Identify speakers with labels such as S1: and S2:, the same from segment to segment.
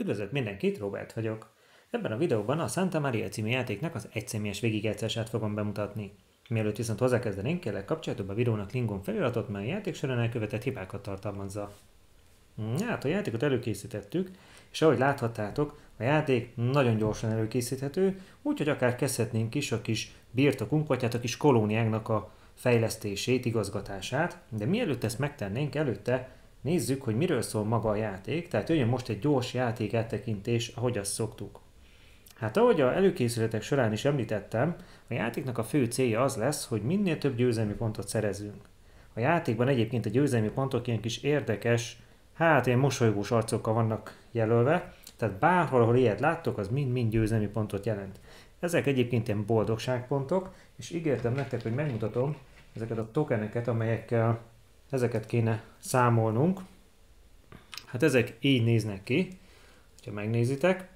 S1: Üdvözlet mindenkit, Robert vagyok. Ebben a videóban a Santa Maria című játéknak az egyszemélyes végigjátszását fogom bemutatni. Mielőtt viszont hozzákezdenénk, kérlek kapcsolatok a videónak linkon feliratot, mely a játék során elkövetett hibákat tartalmazza. Hát a játékot előkészítettük, és ahogy láthattátok, a játék nagyon gyorsan előkészíthető, úgyhogy akár kezdhetnénk is a kis birtokunk, vagy hát a kis kolóniánknak a fejlesztését, igazgatását, de mielőtt ezt megtennénk, előtte Nézzük, hogy miről szól maga a játék, tehát jöjjön most egy gyors játék áttekintés, ahogy azt szoktuk. Hát ahogy a előkészületek során is említettem, a játéknak a fő célja az lesz, hogy minél több győzelmi pontot szerezünk. A játékban egyébként a győzelmi pontok ilyen kis érdekes, hát ilyen mosolygós arcokkal vannak jelölve, tehát bárhol, ahol ilyet láttok, az mind-mind győzelmi pontot jelent. Ezek egyébként ilyen boldogságpontok, és ígértem nektek, hogy megmutatom ezeket a tokeneket, amelyekkel ezeket kéne számolnunk. Hát ezek így néznek ki, ha megnézitek.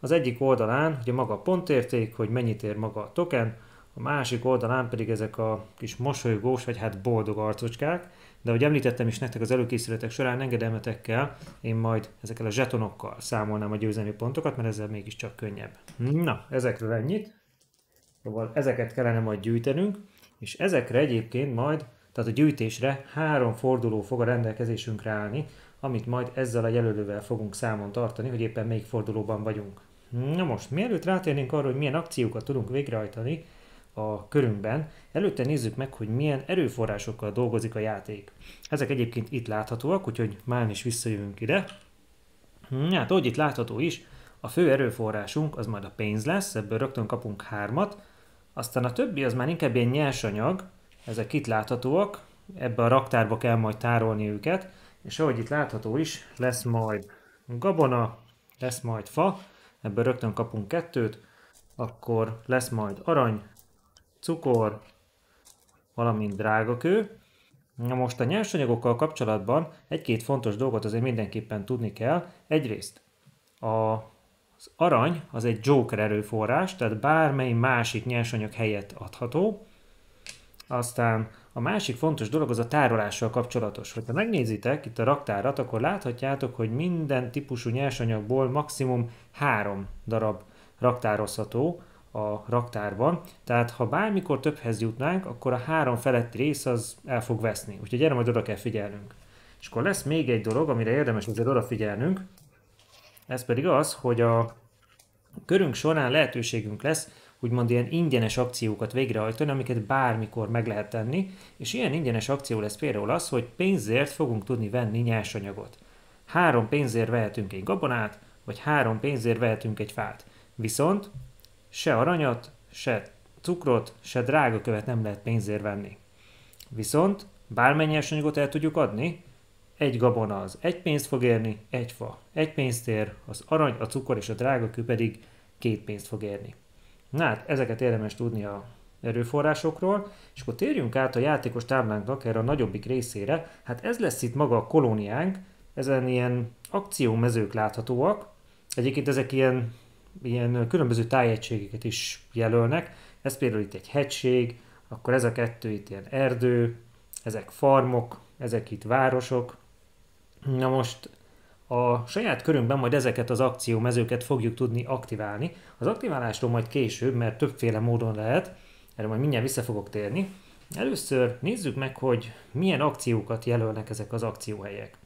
S1: Az egyik oldalán ugye maga a pontérték, hogy mennyit ér maga a token, a másik oldalán pedig ezek a kis mosolygós, vagy hát boldog arcocskák, de ahogy említettem is nektek az előkészületek során engedelmetekkel, én majd ezekkel a zsetonokkal számolnám a győzelmi pontokat, mert ezzel mégiscsak könnyebb. Na, ezekről ennyit. Szóval ezeket kellene majd gyűjtenünk, és ezekre egyébként majd tehát a gyűjtésre három forduló fog a rendelkezésünkre állni, amit majd ezzel a jelölővel fogunk számon tartani, hogy éppen melyik fordulóban vagyunk. Na most, mielőtt rátérnénk arra, hogy milyen akciókat tudunk végrehajtani a körünkben, előtte nézzük meg, hogy milyen erőforrásokkal dolgozik a játék. Ezek egyébként itt láthatóak, úgyhogy már is visszajövünk ide. Hát, ahogy itt látható is, a fő erőforrásunk az majd a pénz lesz, ebből rögtön kapunk hármat, aztán a többi az már inkább ilyen nyersanyag, ezek itt láthatóak, ebbe a raktárba kell majd tárolni őket, és ahogy itt látható is, lesz majd gabona, lesz majd fa, ebből rögtön kapunk kettőt, akkor lesz majd arany, cukor, valamint drágakő. Na most a nyersanyagokkal kapcsolatban egy-két fontos dolgot azért mindenképpen tudni kell. Egyrészt a, az arany az egy Joker erőforrás, tehát bármely másik nyersanyag helyett adható. Aztán a másik fontos dolog az a tárolással kapcsolatos. Hogyha megnézitek itt a raktárat, akkor láthatjátok, hogy minden típusú nyersanyagból maximum három darab raktározható a raktárban. Tehát ha bármikor többhez jutnánk, akkor a három feletti rész az el fog veszni. Úgyhogy erre majd oda kell figyelnünk. És akkor lesz még egy dolog, amire érdemes azért odafigyelnünk. Ez pedig az, hogy a körünk során lehetőségünk lesz úgymond ilyen ingyenes akciókat végrehajtani, amiket bármikor meg lehet tenni, és ilyen ingyenes akció lesz például az, hogy pénzért fogunk tudni venni nyersanyagot. Három pénzért vehetünk egy gabonát, vagy három pénzért vehetünk egy fát. Viszont se aranyat, se cukrot, se drága követ nem lehet pénzért venni. Viszont bármennyi nyersanyagot el tudjuk adni, egy gabona az egy pénzt fog érni, egy fa egy pénzt ér, az arany, a cukor és a drága kő pedig két pénzt fog érni. Na hát ezeket érdemes tudni a erőforrásokról, és akkor térjünk át a játékos táblánknak erre a nagyobbik részére. Hát ez lesz itt maga a kolóniánk, ezen ilyen akciómezők láthatóak. Egyébként ezek ilyen, ilyen különböző tájegységeket is jelölnek. Ez például itt egy hegység, akkor ez a kettő itt ilyen erdő, ezek farmok, ezek itt városok. Na most a saját körünkben majd ezeket az akciómezőket fogjuk tudni aktiválni. Az aktiválásról majd később, mert többféle módon lehet, erre majd mindjárt vissza fogok térni. Először nézzük meg, hogy milyen akciókat jelölnek ezek az akcióhelyek.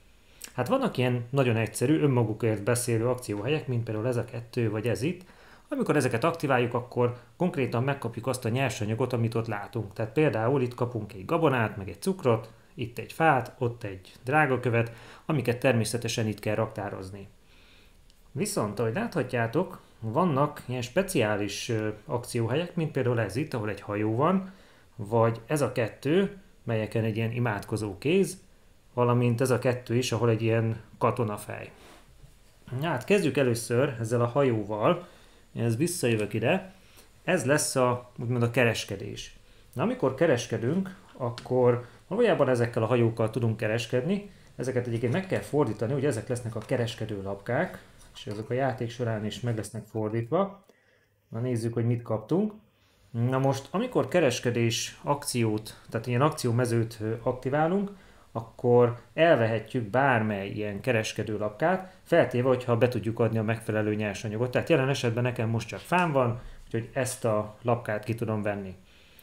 S1: Hát vannak ilyen nagyon egyszerű, önmagukért beszélő akcióhelyek, mint például ez a kettő, vagy ez itt. Amikor ezeket aktiváljuk, akkor konkrétan megkapjuk azt a nyersanyagot, amit ott látunk. Tehát például itt kapunk egy gabonát, meg egy cukrot, itt egy fát, ott egy drágakövet, amiket természetesen itt kell raktározni. Viszont, ahogy láthatjátok, vannak ilyen speciális akcióhelyek, mint például ez itt, ahol egy hajó van, vagy ez a kettő, melyeken egy ilyen imádkozó kéz, valamint ez a kettő is, ahol egy ilyen katonafej. Hát kezdjük először ezzel a hajóval, ez visszajövök ide, ez lesz a, úgymond a kereskedés. Na, amikor kereskedünk, akkor Valójában ezekkel a hajókkal tudunk kereskedni, ezeket egyébként meg kell fordítani, hogy ezek lesznek a kereskedő lapkák, és ezek a játék során is meg lesznek fordítva. Na nézzük, hogy mit kaptunk. Na most, amikor kereskedés akciót, tehát ilyen akciómezőt aktiválunk, akkor elvehetjük bármely ilyen kereskedő lapkát, feltéve, hogyha be tudjuk adni a megfelelő nyersanyagot. Tehát jelen esetben nekem most csak fám van, úgyhogy ezt a lapkát ki tudom venni.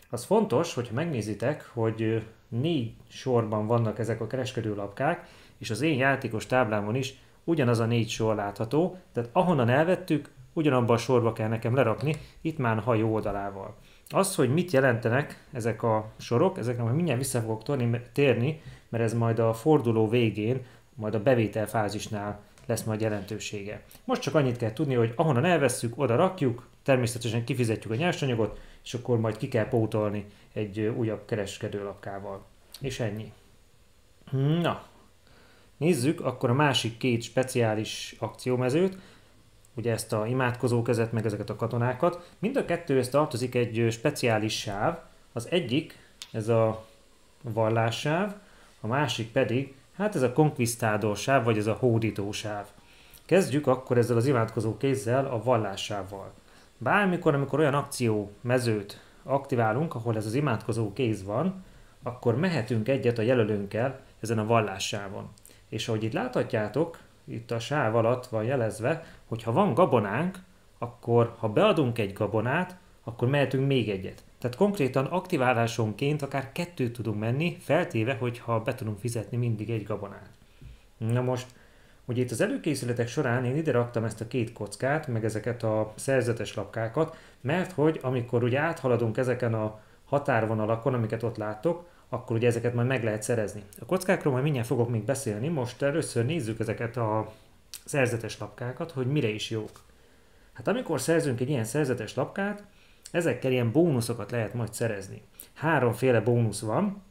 S1: Az fontos, hogyha megnézitek, hogy négy sorban vannak ezek a kereskedő lapkák, és az én játékos táblámon is ugyanaz a négy sor látható, tehát ahonnan elvettük, ugyanabban a sorba kell nekem lerakni, itt már a hajó oldalával. Az, hogy mit jelentenek ezek a sorok, ezekre majd mindjárt vissza fogok térni, mert ez majd a forduló végén, majd a bevétel fázisnál lesz majd jelentősége. Most csak annyit kell tudni, hogy ahonnan elvesszük, oda rakjuk, természetesen kifizetjük a nyersanyagot, és akkor majd ki kell pótolni egy újabb kereskedőlapkával. És ennyi. Na, nézzük akkor a másik két speciális akciómezőt, ugye ezt a imádkozó kezet, meg ezeket a katonákat. Mind a kettőhöz tartozik egy speciális sáv, az egyik, ez a vallássáv, a másik pedig, hát ez a konkvisztádor sáv, vagy ez a hódító sáv. Kezdjük akkor ezzel az imádkozó kézzel, a vallássávval. Bármikor, amikor olyan akció mezőt aktiválunk, ahol ez az imádkozó kéz van, akkor mehetünk egyet a jelölőnkkel ezen a vallássávon. És ahogy itt láthatjátok, itt a sáv alatt van jelezve, hogy ha van gabonánk, akkor ha beadunk egy gabonát, akkor mehetünk még egyet. Tehát konkrétan aktiválásonként akár kettőt tudunk menni, feltéve, hogyha be tudunk fizetni mindig egy gabonát. Na most, ugye itt az előkészületek során én ide raktam ezt a két kockát, meg ezeket a szerzetes lapkákat, mert hogy amikor ugye áthaladunk ezeken a határvonalakon, amiket ott láttok, akkor ugye ezeket majd meg lehet szerezni. A kockákról majd mindjárt fogok még beszélni, most először nézzük ezeket a szerzetes lapkákat, hogy mire is jók. Hát amikor szerzünk egy ilyen szerzetes lapkát, ezekkel ilyen bónuszokat lehet majd szerezni. Háromféle bónusz van.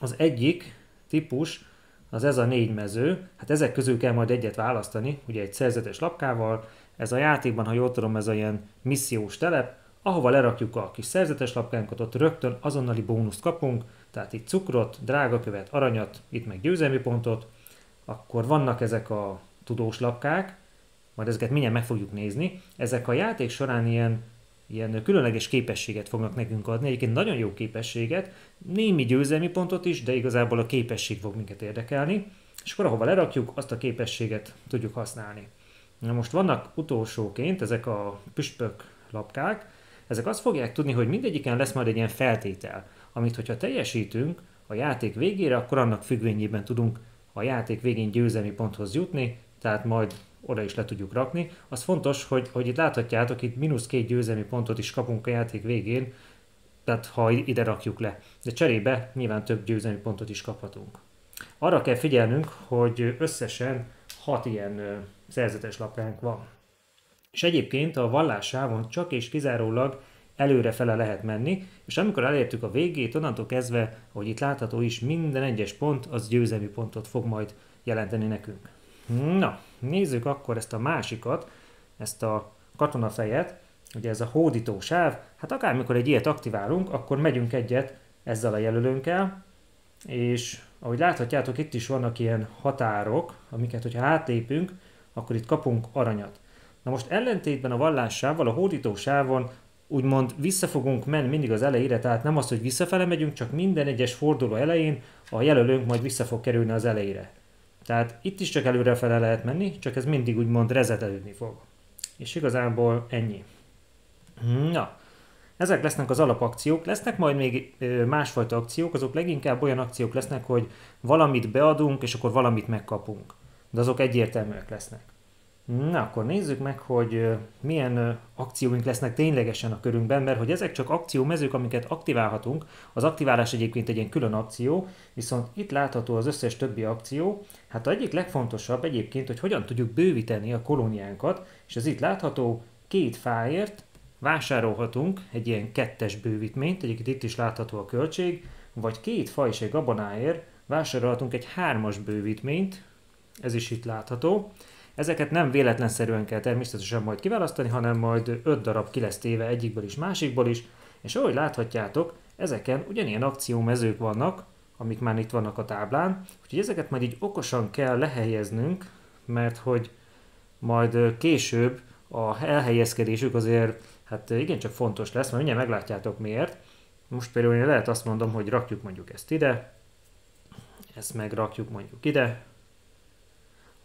S1: Az egyik típus az ez a négy mező, hát ezek közül kell majd egyet választani, ugye egy szerzetes lapkával, ez a játékban, ha jól tudom, ez a ilyen missziós telep, ahova lerakjuk a kis szerzetes lapkánkat, ott rögtön azonnali bónuszt kapunk, tehát itt cukrot, drágakövet, aranyat, itt meg győzelmi pontot, akkor vannak ezek a tudós lapkák, majd ezeket mindjárt meg fogjuk nézni. Ezek a játék során ilyen, ilyen különleges képességet fognak nekünk adni, egyébként nagyon jó képességet, némi győzelmi pontot is, de igazából a képesség fog minket érdekelni, és akkor ahova lerakjuk, azt a képességet tudjuk használni. Na most vannak utolsóként ezek a püspök lapkák, ezek azt fogják tudni, hogy mindegyiken lesz majd egy ilyen feltétel, amit hogyha teljesítünk a játék végére, akkor annak függvényében tudunk a játék végén győzelmi ponthoz jutni, tehát majd oda is le tudjuk rakni. Az fontos, hogy, hogy itt láthatjátok, itt mínusz két győzelmi pontot is kapunk a játék végén, tehát ha ide rakjuk le. De cserébe nyilván több győzelmi pontot is kaphatunk. Arra kell figyelnünk, hogy összesen hat ilyen szerzetes lapjánk van. És egyébként a vallássávon csak és kizárólag előre fele lehet menni, és amikor elértük a végét, onnantól kezdve, hogy itt látható is, minden egyes pont az győzelmi pontot fog majd jelenteni nekünk. Na, nézzük akkor ezt a másikat, ezt a katonafejet, ugye ez a hódító sáv, hát akármikor egy ilyet aktiválunk, akkor megyünk egyet ezzel a jelölőnkkel, és ahogy láthatjátok, itt is vannak ilyen határok, amiket, hogyha átlépünk, akkor itt kapunk aranyat. Na most ellentétben a vallássával, a hódító sávon úgymond vissza fogunk menni mindig az elejére, tehát nem az, hogy visszafele megyünk, csak minden egyes forduló elején a jelölőnk majd vissza fog kerülni az elejére. Tehát itt is csak előrefele lehet menni, csak ez mindig úgymond rezetelődni fog. És igazából ennyi. Na, ezek lesznek az alapakciók, lesznek majd még másfajta akciók, azok leginkább olyan akciók lesznek, hogy valamit beadunk, és akkor valamit megkapunk. De azok egyértelműek lesznek. Na, akkor nézzük meg, hogy milyen akcióink lesznek ténylegesen a körünkben, mert hogy ezek csak akciómezők, amiket aktiválhatunk. Az aktiválás egyébként egy ilyen külön akció, viszont itt látható az összes többi akció. Hát a egyik legfontosabb egyébként, hogy hogyan tudjuk bővíteni a kolóniánkat, és ez itt látható két fáért vásárolhatunk egy ilyen kettes bővítményt, egyébként itt is látható a költség, vagy két fa és egy gabonáért vásárolhatunk egy hármas bővítményt, ez is itt látható. Ezeket nem véletlenszerűen kell természetesen majd kiválasztani, hanem majd 5 darab ki lesz téve egyikből is, másikból is, és ahogy láthatjátok, ezeken ugyanilyen akciómezők vannak, amik már itt vannak a táblán, úgyhogy ezeket majd így okosan kell lehelyeznünk, mert hogy majd később a elhelyezkedésük azért hát igencsak fontos lesz, mert mindjárt meglátjátok miért. Most például én lehet azt mondom, hogy rakjuk mondjuk ezt ide, ezt megrakjuk mondjuk ide.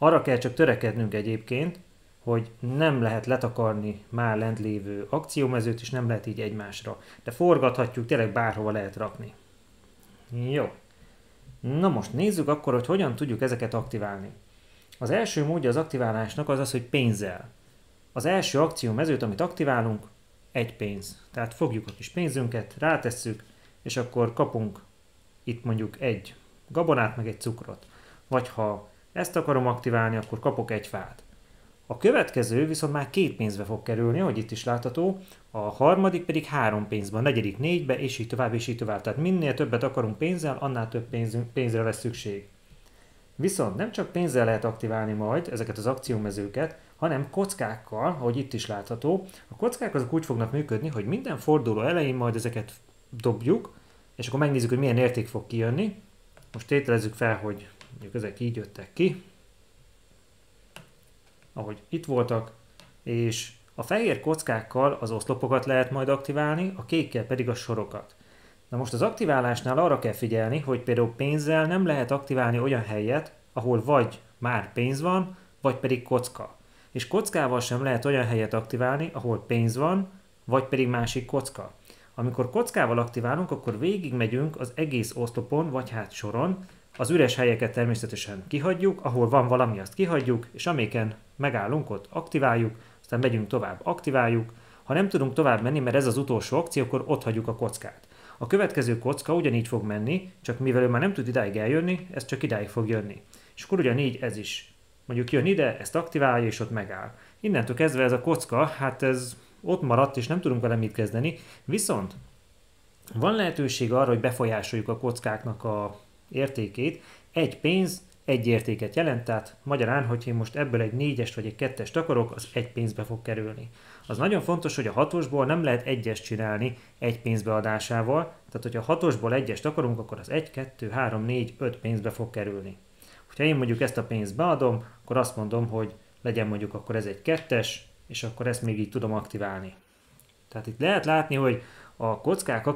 S1: Arra kell csak törekednünk egyébként, hogy nem lehet letakarni már lent lévő akciómezőt, és nem lehet így egymásra. De forgathatjuk, tényleg bárhova lehet rakni. Jó. Na most nézzük akkor, hogy hogyan tudjuk ezeket aktiválni. Az első módja az aktiválásnak az az, hogy pénzzel. Az első akciómezőt, amit aktiválunk, egy pénz. Tehát fogjuk a kis pénzünket, rátesszük, és akkor kapunk itt mondjuk egy gabonát, meg egy cukrot. Vagy ha ezt akarom aktiválni, akkor kapok egy fát. A következő viszont már két pénzbe fog kerülni, ahogy itt is látható, a harmadik pedig három pénzbe, a negyedik négybe, és így tovább, és így tovább. Tehát minél többet akarunk pénzzel, annál több pénzre lesz szükség. Viszont nem csak pénzzel lehet aktiválni majd ezeket az akciómezőket, hanem kockákkal, ahogy itt is látható. A kockák azok úgy fognak működni, hogy minden forduló elején majd ezeket dobjuk, és akkor megnézzük, hogy milyen érték fog kijönni. Most tételezzük fel, hogy mondjuk ezek így jöttek ki, ahogy itt voltak, és a fehér kockákkal az oszlopokat lehet majd aktiválni, a kékkel pedig a sorokat. Na most az aktiválásnál arra kell figyelni, hogy például pénzzel nem lehet aktiválni olyan helyet, ahol vagy már pénz van, vagy pedig kocka. És kockával sem lehet olyan helyet aktiválni, ahol pénz van, vagy pedig másik kocka. Amikor kockával aktiválunk, akkor végigmegyünk az egész oszlopon, vagy hát soron, az üres helyeket természetesen kihagyjuk, ahol van valami, azt kihagyjuk, és amelyiken megállunk, ott aktiváljuk, aztán megyünk tovább, aktiváljuk. Ha nem tudunk tovább menni, mert ez az utolsó akció, akkor ott hagyjuk a kockát. A következő kocka ugyanígy fog menni, csak mivel ő már nem tud idáig eljönni, ez csak idáig fog jönni. És akkor ugyanígy ez is. Mondjuk jön ide, ezt aktiválja, és ott megáll. Innentől kezdve ez a kocka, hát ez ott maradt, és nem tudunk vele mit kezdeni. Viszont van lehetőség arra, hogy befolyásoljuk a kockáknak a értékét. Egy pénz egy értéket jelent, tehát magyarán, hogy én most ebből egy négyest vagy egy kettest akarok, az egy pénzbe fog kerülni. Az nagyon fontos, hogy a hatosból nem lehet egyest csinálni egy pénzbeadásával, tehát hogyha hatosból egyest akarunk, akkor az 1, 2, 3, 4, 5 pénzbe fog kerülni. Ha én mondjuk ezt a pénzt beadom, akkor azt mondom, hogy legyen mondjuk akkor ez egy kettes, és akkor ezt még így tudom aktiválni. Tehát itt lehet látni, hogy a kockák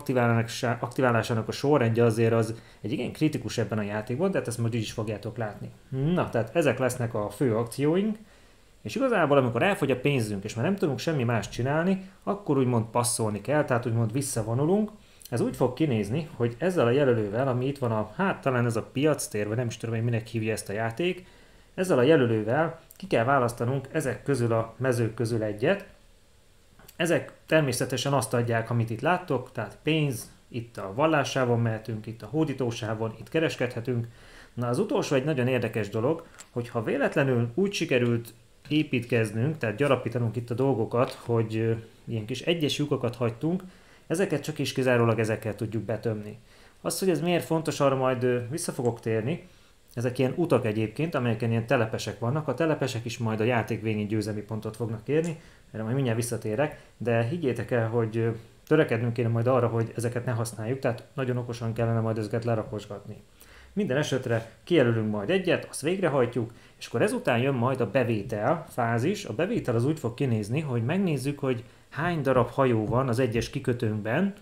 S1: aktiválásának a sorrendje azért az egy igen kritikus ebben a játékban, de hát ezt majd így is fogjátok látni. Na, tehát ezek lesznek a fő akcióink, és igazából amikor elfogy a pénzünk, és már nem tudunk semmi más csinálni, akkor úgymond passzolni kell, tehát úgymond visszavonulunk. Ez úgy fog kinézni, hogy ezzel a jelölővel, ami itt van a, hát talán ez a piac tér, vagy nem is tudom, hogy minek hívja ezt a játék, ezzel a jelölővel ki kell választanunk ezek közül a mezők közül egyet, ezek természetesen azt adják, amit itt láttok, tehát pénz, itt a vallásávon mehetünk, itt a hódítósávon, itt kereskedhetünk. Na az utolsó egy nagyon érdekes dolog, hogy ha véletlenül úgy sikerült építkeznünk, tehát gyarapítanunk itt a dolgokat, hogy ilyen kis egyes lyukakat hagytunk, ezeket csak is kizárólag ezekkel tudjuk betömni. Azt, hogy ez miért fontos, arra majd vissza fogok térni. Ezek ilyen utak egyébként, amelyeken ilyen telepesek vannak. A telepesek is majd a játék végén győzelmi pontot fognak érni, erre majd mindjárt visszatérek, de higgyétek el, hogy törekednünk kéne majd arra, hogy ezeket ne használjuk, tehát nagyon okosan kellene majd ezeket lerakosgatni. Minden esetre kijelölünk majd egyet, azt végrehajtjuk, és akkor ezután jön majd a bevétel fázis. A bevétel az úgy fog kinézni, hogy megnézzük, hogy hány darab hajó van az egyes kikötőnkben,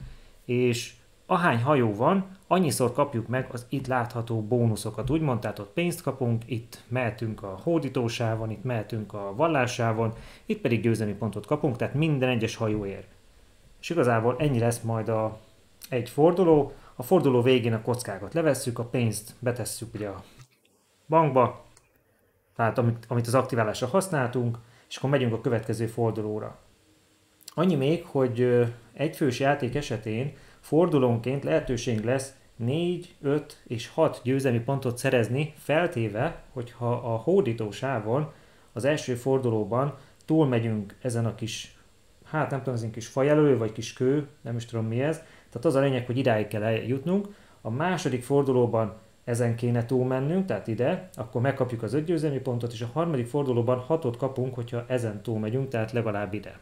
S1: és ahány hajó van, annyiszor kapjuk meg az itt látható bónuszokat. Úgymond, tehát ott pénzt kapunk, itt mehetünk a hódítósávon, itt mehetünk a vallásávon, itt pedig győzelmi pontot kapunk, tehát minden egyes hajóért. És igazából ennyi lesz majd a egy forduló. A forduló végén a kockákat levesszük, a pénzt betesszük ugye a bankba, tehát amit, amit az aktiválásra használtunk, és akkor megyünk a következő fordulóra. Annyi még, hogy egyfős játék esetén fordulónként lehetőség lesz 4, 5 és 6 győzelmi pontot szerezni, feltéve, hogyha a hódító sávon az első fordulóban túlmegyünk ezen a kis, hát nem tudom, ez egy kis fajelő, vagy kis kő, nem is tudom mi ez. Tehát az a lényeg, hogy idáig kell eljutnunk. A második fordulóban ezen kéne túlmennünk, tehát ide, akkor megkapjuk az 5 győzelmi pontot, és a harmadik fordulóban 6-ot kapunk, hogyha ezen túlmegyünk, tehát legalább ide.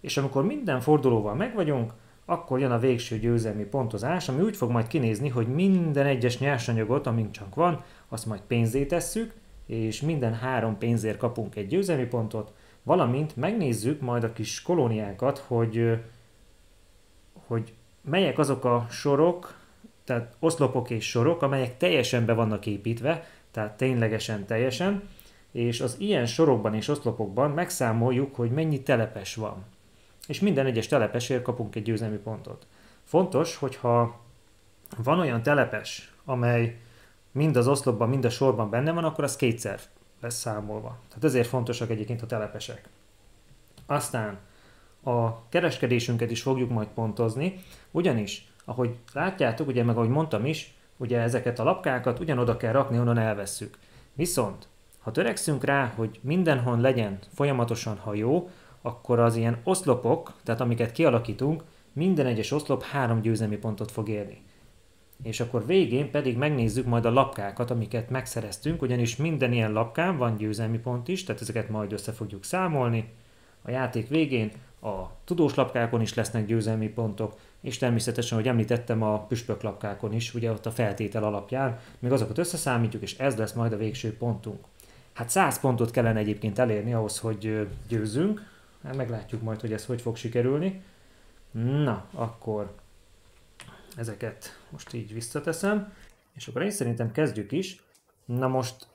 S1: És amikor minden fordulóval megvagyunk, akkor jön a végső győzelmi pontozás, ami úgy fog majd kinézni, hogy minden egyes nyersanyagot, amink csak van, azt majd pénzé tesszük, és minden három pénzért kapunk egy győzelmi pontot, valamint megnézzük majd a kis kolóniákat, hogy, hogy melyek azok a sorok, tehát oszlopok és sorok, amelyek teljesen be vannak építve, tehát ténylegesen teljesen, és az ilyen sorokban és oszlopokban megszámoljuk, hogy mennyi telepes van. És minden egyes telepesért kapunk egy győzelmi pontot. Fontos, hogyha van olyan telepes, amely mind az oszlopban, mind a sorban benne van, akkor az kétszer lesz számolva. Tehát ezért fontosak egyébként a telepesek. Aztán a kereskedésünket is fogjuk majd pontozni, ugyanis, ahogy látjátok, ugye meg ahogy mondtam is, ugye ezeket a lapkákat ugyanoda kell rakni, onnan elvesszük. Viszont, ha törekszünk rá, hogy mindenhol legyen folyamatosan hajó, akkor az ilyen oszlopok, tehát amiket kialakítunk, minden egyes oszlop három győzelmi pontot fog érni. És akkor végén pedig megnézzük majd a lapkákat, amiket megszereztünk, ugyanis minden ilyen lapkán van győzelmi pont is, tehát ezeket majd össze fogjuk számolni. A játék végén a tudós lapkákon is lesznek győzelmi pontok, és természetesen, hogy említettem, a püspök lapkákon is, ugye ott a feltétel alapján, még azokat összeszámítjuk, és ez lesz majd a végső pontunk. Hát 100 pontot kellene egyébként elérni ahhoz, hogy győzzünk, hát meglátjuk majd, hogy ez hogy fog sikerülni. Na, akkor ezeket most így visszateszem, és akkor én szerintem kezdjük is. Na most,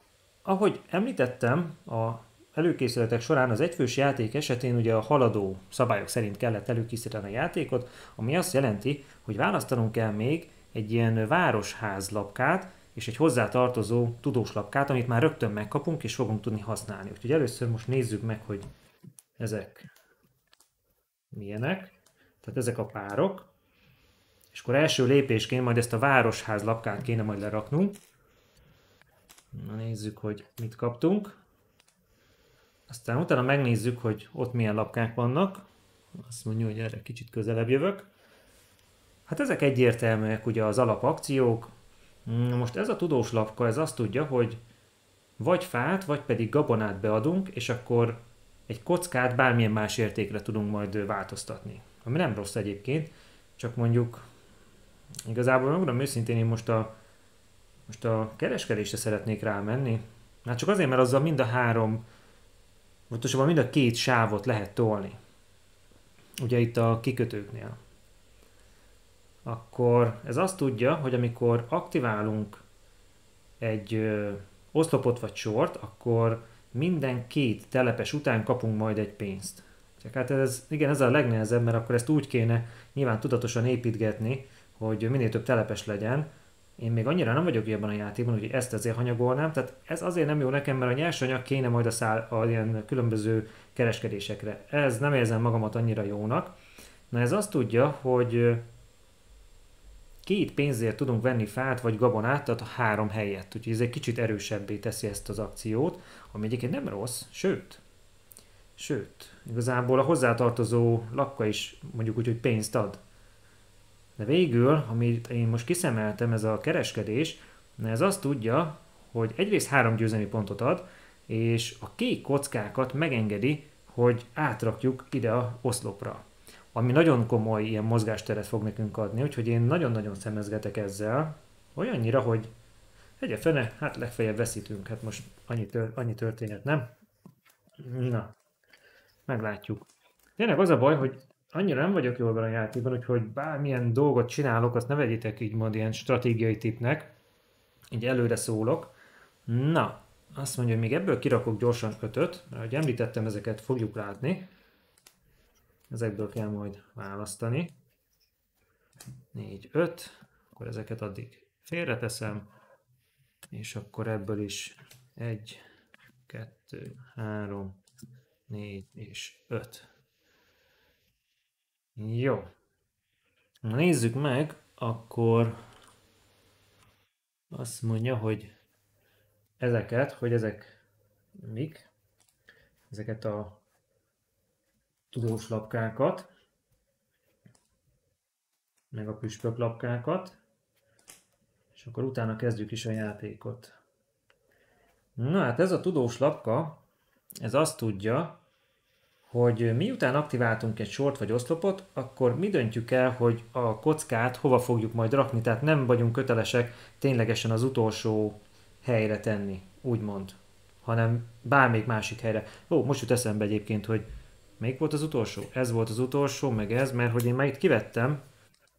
S1: ahogy említettem, a előkészületek során az egyfős játék esetén ugye a haladó szabályok szerint kellett előkészíteni a játékot, ami azt jelenti, hogy választanunk kell még egy ilyen városházlapkát, és egy hozzátartozó tudóslapkát, amit már rögtön megkapunk, és fogunk tudni használni. Úgyhogy először most nézzük meg, hogy ezek milyenek. Tehát ezek a párok. És akkor első lépésként majd ezt a városház lapkát kéne majd leraknunk. Na nézzük, hogy mit kaptunk. Aztán utána megnézzük, hogy ott milyen lapkák vannak. Azt mondja, hogy erre kicsit közelebb jövök. Hát ezek egyértelműek ugye az alapakciók. Most ez a tudós lapka, ez azt tudja, hogy vagy fát, vagy pedig gabonát beadunk, és akkor egy kockát bármilyen más értékre tudunk majd változtatni. Ami nem rossz egyébként, csak mondjuk igazából megmondom őszintén, én most a, most a kereskedésre szeretnék rámenni. Hát csak azért, mert azzal mind a három, pontosabban mind a két sávot lehet tolni. Ugye itt a kikötőknél. Akkor ez azt tudja, hogy amikor aktiválunk egy ö, oszlopot vagy sort, akkor minden két telepes után kapunk majd egy pénzt. Csak hát ez, igen, ez a legnehezebb, mert akkor ezt úgy kéne nyilván tudatosan építgetni, hogy minél több telepes legyen. Én még annyira nem vagyok ebben a játékban, hogy ezt ezért hanyagolnám. Tehát ez azért nem jó nekem, mert a nyersanyag kéne majd a, szál, a ilyen különböző kereskedésekre. Ez nem érzem magamat annyira jónak. Na ez azt tudja, hogy két pénzért tudunk venni fát vagy gabonát, tehát a három helyet. Úgyhogy ez egy kicsit erősebbé teszi ezt az akciót, ami egyébként nem rossz, sőt, sőt, igazából a hozzátartozó lakka is mondjuk úgy, hogy pénzt ad. De végül, amit én most kiszemeltem, ez a kereskedés, ez azt tudja, hogy egyrészt három győzelmi pontot ad, és a kék kockákat megengedi, hogy átrakjuk ide a oszlopra ami nagyon komoly ilyen mozgásteret fog nekünk adni, úgyhogy én nagyon-nagyon szemezgetek ezzel, olyannyira, hogy egye fene, hát legfeljebb veszítünk, hát most annyi, tör, annyi történet, nem? Na, meglátjuk. Tényleg az a baj, hogy annyira nem vagyok jól a játékban, hogy bármilyen dolgot csinálok, azt ne vegyétek így mond ilyen stratégiai tipnek, így előre szólok. Na, azt mondja, hogy még ebből kirakok gyorsan ötöt, mert ahogy említettem, ezeket fogjuk látni. Ezekből kell majd választani. 4, 5, akkor ezeket addig félreteszem, és akkor ebből is 1, 2, 3, 4 és 5. Jó. Nézzük meg, akkor azt mondja, hogy ezeket, hogy ezek mik, ezeket a tudós lapkákat, meg a püspök lapkákat, és akkor utána kezdjük is a játékot. Na hát ez a tudós lapka, ez azt tudja, hogy miután aktiváltunk egy sort vagy oszlopot, akkor mi döntjük el, hogy a kockát hova fogjuk majd rakni, tehát nem vagyunk kötelesek ténylegesen az utolsó helyre tenni, úgymond, hanem bármelyik másik helyre. Ó, most jut eszembe egyébként, hogy Melyik volt az utolsó? Ez volt az utolsó, meg ez, mert hogy én már itt kivettem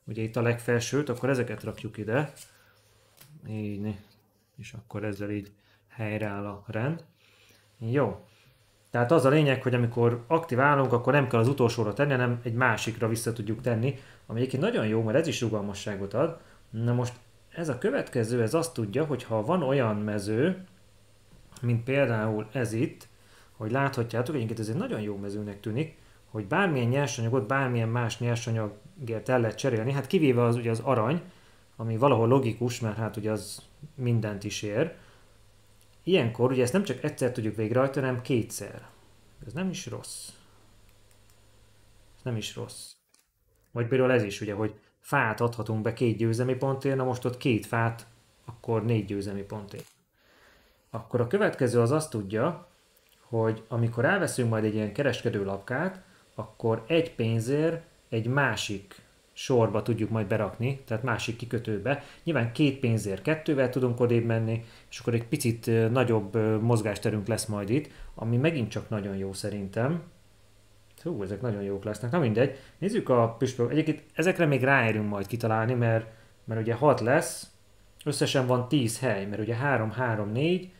S1: ugye itt a legfelsőt, akkor ezeket rakjuk ide. Így, és akkor ezzel így helyreáll a rend. Jó. Tehát az a lényeg, hogy amikor aktiválunk, akkor nem kell az utolsóra tenni, hanem egy másikra vissza tudjuk tenni, ami egyébként nagyon jó, mert ez is rugalmasságot ad. Na most ez a következő, ez azt tudja, hogy ha van olyan mező, mint például ez itt, hogy láthatjátok, egyébként ez egy nagyon jó mezőnek tűnik, hogy bármilyen nyersanyagot, bármilyen más nyersanyagért el lehet cserélni, hát kivéve az ugye az arany, ami valahol logikus, mert hát ugye az mindent is ér. Ilyenkor ugye ezt nem csak egyszer tudjuk végrehajtani, hanem kétszer. Ez nem is rossz. Ez nem is rossz. Vagy például ez is ugye, hogy fát adhatunk be két győzelmi pontért, na most ott két fát, akkor négy győzelmi pontért. Akkor a következő az azt tudja, hogy amikor elveszünk majd egy ilyen kereskedő lapkát, akkor egy pénzért egy másik sorba tudjuk majd berakni, tehát másik kikötőbe. Nyilván két pénzért kettővel tudunk odébb menni, és akkor egy picit nagyobb mozgásterünk lesz majd itt, ami megint csak nagyon jó szerintem. Hú, ezek nagyon jók lesznek. Na mindegy. Nézzük a püspök. Egyébként ezekre még ráérünk majd kitalálni, mert, mert ugye 6 lesz, összesen van 10 hely, mert ugye 3, 3, 4,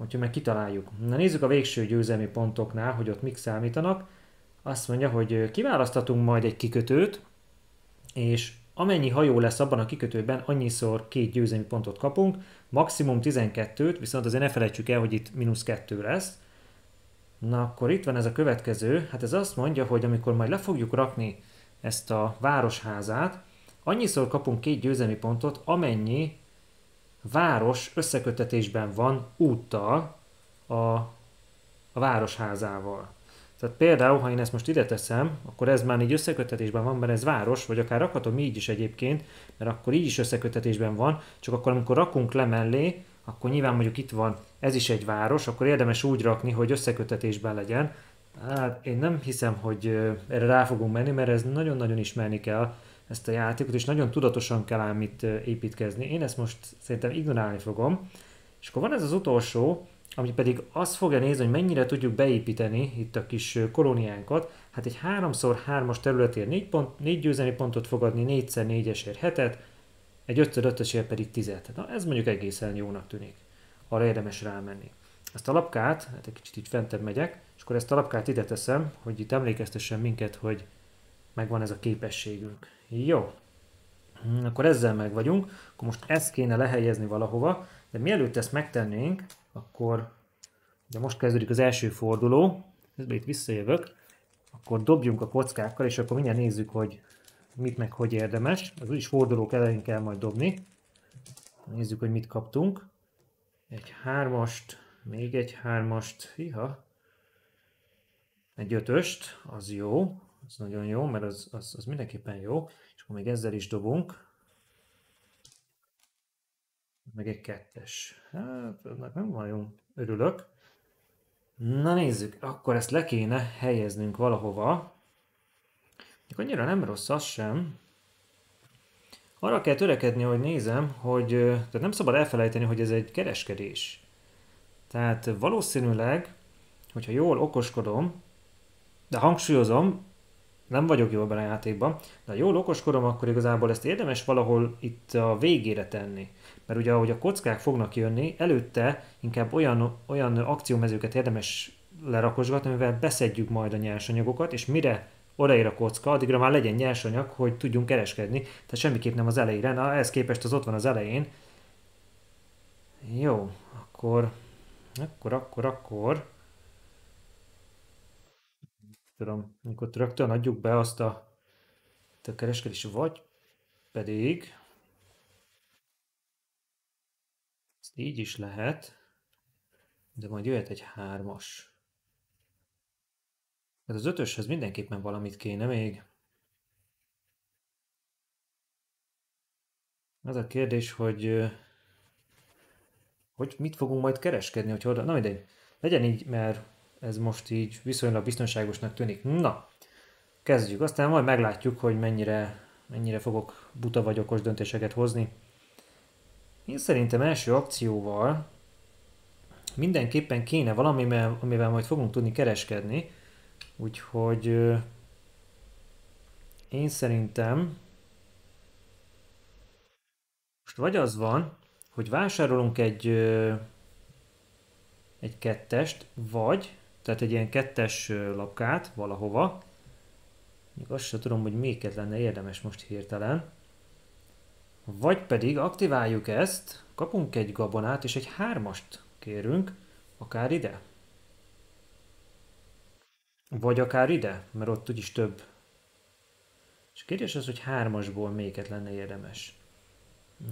S1: hogyha meg kitaláljuk. Na nézzük a végső győzelmi pontoknál, hogy ott mik számítanak. Azt mondja, hogy kiválasztatunk majd egy kikötőt, és amennyi hajó lesz abban a kikötőben, annyiszor két győzelmi pontot kapunk, maximum 12-t, viszont azért ne felejtsük el, hogy itt mínusz 2 lesz. Na akkor itt van ez a következő, hát ez azt mondja, hogy amikor majd le fogjuk rakni ezt a városházát, annyiszor kapunk két győzelmi pontot, amennyi város összekötetésben van úttal a, a városházával. Tehát például, ha én ezt most ide teszem, akkor ez már így összekötetésben van, mert ez város, vagy akár rakhatom így is egyébként, mert akkor így is összekötetésben van, csak akkor amikor rakunk le mellé, akkor nyilván mondjuk itt van, ez is egy város, akkor érdemes úgy rakni, hogy összekötetésben legyen. Hát én nem hiszem, hogy erre rá fogunk menni, mert ez nagyon-nagyon ismerni kell ezt a játékot, és nagyon tudatosan kell ám itt építkezni. Én ezt most szerintem ignorálni fogom. És akkor van ez az utolsó, ami pedig azt fogja nézni, hogy mennyire tudjuk beépíteni itt a kis kolóniánkat. Hát egy 3x3-as területért 4, pont, 4 győzelmi pontot fogadni, 4x4-esért 7-et, egy 5x5-esért pedig 10 -et. Na ez mondjuk egészen jónak tűnik. Arra érdemes rámenni. Ezt a lapkát, hát egy kicsit így fentebb megyek, és akkor ezt a lapkát ide teszem, hogy itt emlékeztessen minket, hogy megvan ez a képességünk. Jó. Akkor ezzel meg vagyunk. Akkor most ezt kéne lehelyezni valahova, de mielőtt ezt megtennénk, akkor ugye most kezdődik az első forduló, közben itt visszajövök, akkor dobjunk a kockákkal, és akkor mindjárt nézzük, hogy mit meg hogy érdemes. Az úgyis fordulók elején kell majd dobni. Nézzük, hogy mit kaptunk. Egy hármast, még egy hármast, hiha. Egy ötöst, az jó, az nagyon jó, mert az, az, az mindenképpen jó. És akkor még ezzel is dobunk meg egy kettes. Hát, ennek nem nagyon örülök. Na nézzük, akkor ezt le kéne helyeznünk valahova. Annyira nem rossz az sem. Arra kell törekedni, hogy nézem, hogy tehát nem szabad elfelejteni, hogy ez egy kereskedés. Tehát valószínűleg, hogyha jól okoskodom, de hangsúlyozom, nem vagyok jó ebben a játékban, de jól okoskodom, akkor igazából ezt érdemes valahol itt a végére tenni mert ugye ahogy a kockák fognak jönni, előtte inkább olyan, olyan akciómezőket érdemes lerakosgatni, amivel beszedjük majd a nyersanyagokat, és mire odaér a kocka, addigra már legyen nyersanyag, hogy tudjunk kereskedni. Tehát semmiképp nem az elejére. Na, ehhez képest az ott van az elején. Jó, akkor, akkor, akkor, akkor. Tudom, amikor rögtön adjuk be azt a, a kereskedés, vagy pedig Ezt így is lehet, de majd jöhet egy hármas. Hát az ötöshez mindenképpen valamit kéne még. Az a kérdés, hogy hogy mit fogunk majd kereskedni, hogy oda... Na mindegy, legyen így, mert ez most így viszonylag biztonságosnak tűnik. Na, kezdjük. Aztán majd meglátjuk, hogy mennyire, mennyire fogok buta vagy okos döntéseket hozni. Én szerintem első akcióval mindenképpen kéne valami, amivel majd fogunk tudni kereskedni. Úgyhogy én szerintem Most vagy az van, hogy vásárolunk egy, egy kettest, vagy, tehát egy ilyen kettes lapkát valahova, még azt sem tudom, hogy miket lenne érdemes most hirtelen, vagy pedig aktiváljuk ezt, kapunk egy gabonát, és egy hármast kérünk, akár ide. Vagy akár ide, mert ott úgyis több. És a kérdés az, hogy hármasból melyiket lenne érdemes.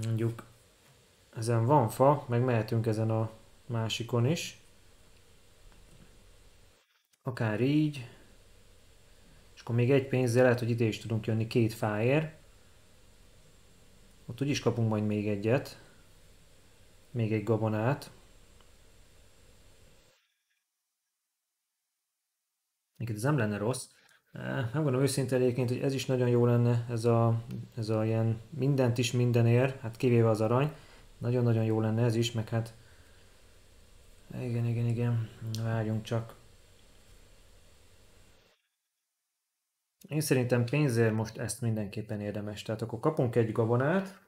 S1: Mondjuk ezen van fa, meg mehetünk ezen a másikon is. Akár így. És akkor még egy pénzzel lehet, hogy ide is tudunk jönni két fáért. Ott úgyis kapunk majd még egyet. Még egy gabonát. Még ez nem lenne rossz. Nem gondolom őszinte egyébként, hogy ez is nagyon jó lenne, ez a, ez a ilyen mindent is mindenér, hát kivéve az arany. Nagyon-nagyon jó lenne ez is, meg hát igen, igen, igen, várjunk csak. Én szerintem pénzért most ezt mindenképpen érdemes. Tehát akkor kapunk egy gabonát,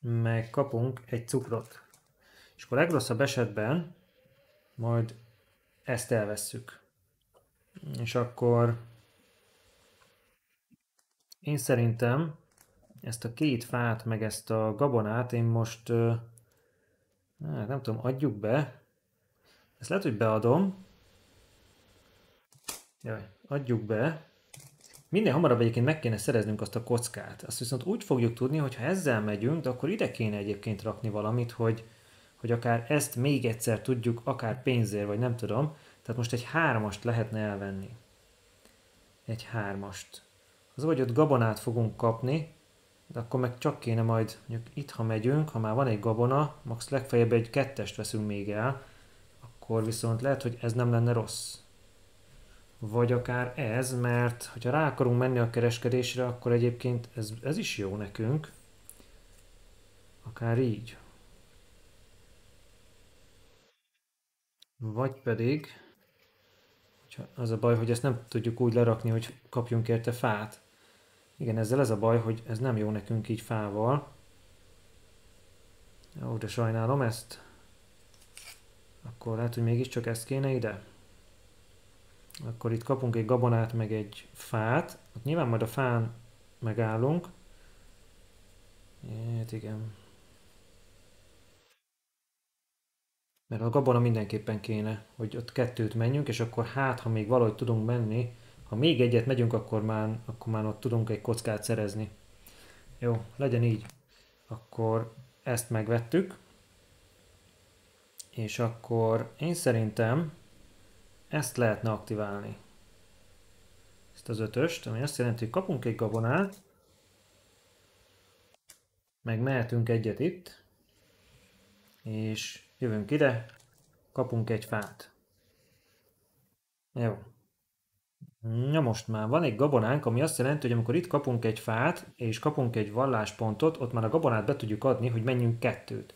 S1: meg kapunk egy cukrot. És akkor legrosszabb esetben majd ezt elvesszük. És akkor én szerintem ezt a két fát, meg ezt a gabonát én most, hát nem tudom, adjuk be. Ezt lehet, hogy beadom. Jaj, adjuk be. Minél hamarabb egyébként meg kéne szereznünk azt a kockát. Azt viszont úgy fogjuk tudni, hogy ha ezzel megyünk, akkor ide kéne egyébként rakni valamit, hogy, hogy akár ezt még egyszer tudjuk, akár pénzért, vagy nem tudom. Tehát most egy hármast lehetne elvenni. Egy hármast. Az vagy ott gabonát fogunk kapni, de akkor meg csak kéne majd, mondjuk itt ha megyünk, ha már van egy gabona, max legfeljebb egy kettest veszünk még el, akkor viszont lehet, hogy ez nem lenne rossz. Vagy akár ez, mert hogyha rá akarunk menni a kereskedésre, akkor egyébként ez, ez is jó nekünk. Akár így. Vagy pedig, az a baj, hogy ezt nem tudjuk úgy lerakni, hogy kapjunk érte fát. Igen, ezzel ez a baj, hogy ez nem jó nekünk így fával. Ó, de sajnálom ezt. Akkor lehet, hogy mégiscsak ezt kéne ide. Akkor itt kapunk egy gabonát, meg egy fát. Hát nyilván majd a fán megállunk. Hát igen. Mert a gabona mindenképpen kéne, hogy ott kettőt menjünk, és akkor hát, ha még valahogy tudunk menni, ha még egyet megyünk, akkor már, akkor már ott tudunk egy kockát szerezni. Jó, legyen így. Akkor ezt megvettük. És akkor én szerintem ezt lehetne aktiválni. Ezt az ötöst, ami azt jelenti, hogy kapunk egy gabonát, meg mehetünk egyet itt, és jövünk ide, kapunk egy fát. Jó. Na most már van egy gabonánk, ami azt jelenti, hogy amikor itt kapunk egy fát, és kapunk egy valláspontot, ott már a gabonát be tudjuk adni, hogy menjünk kettőt.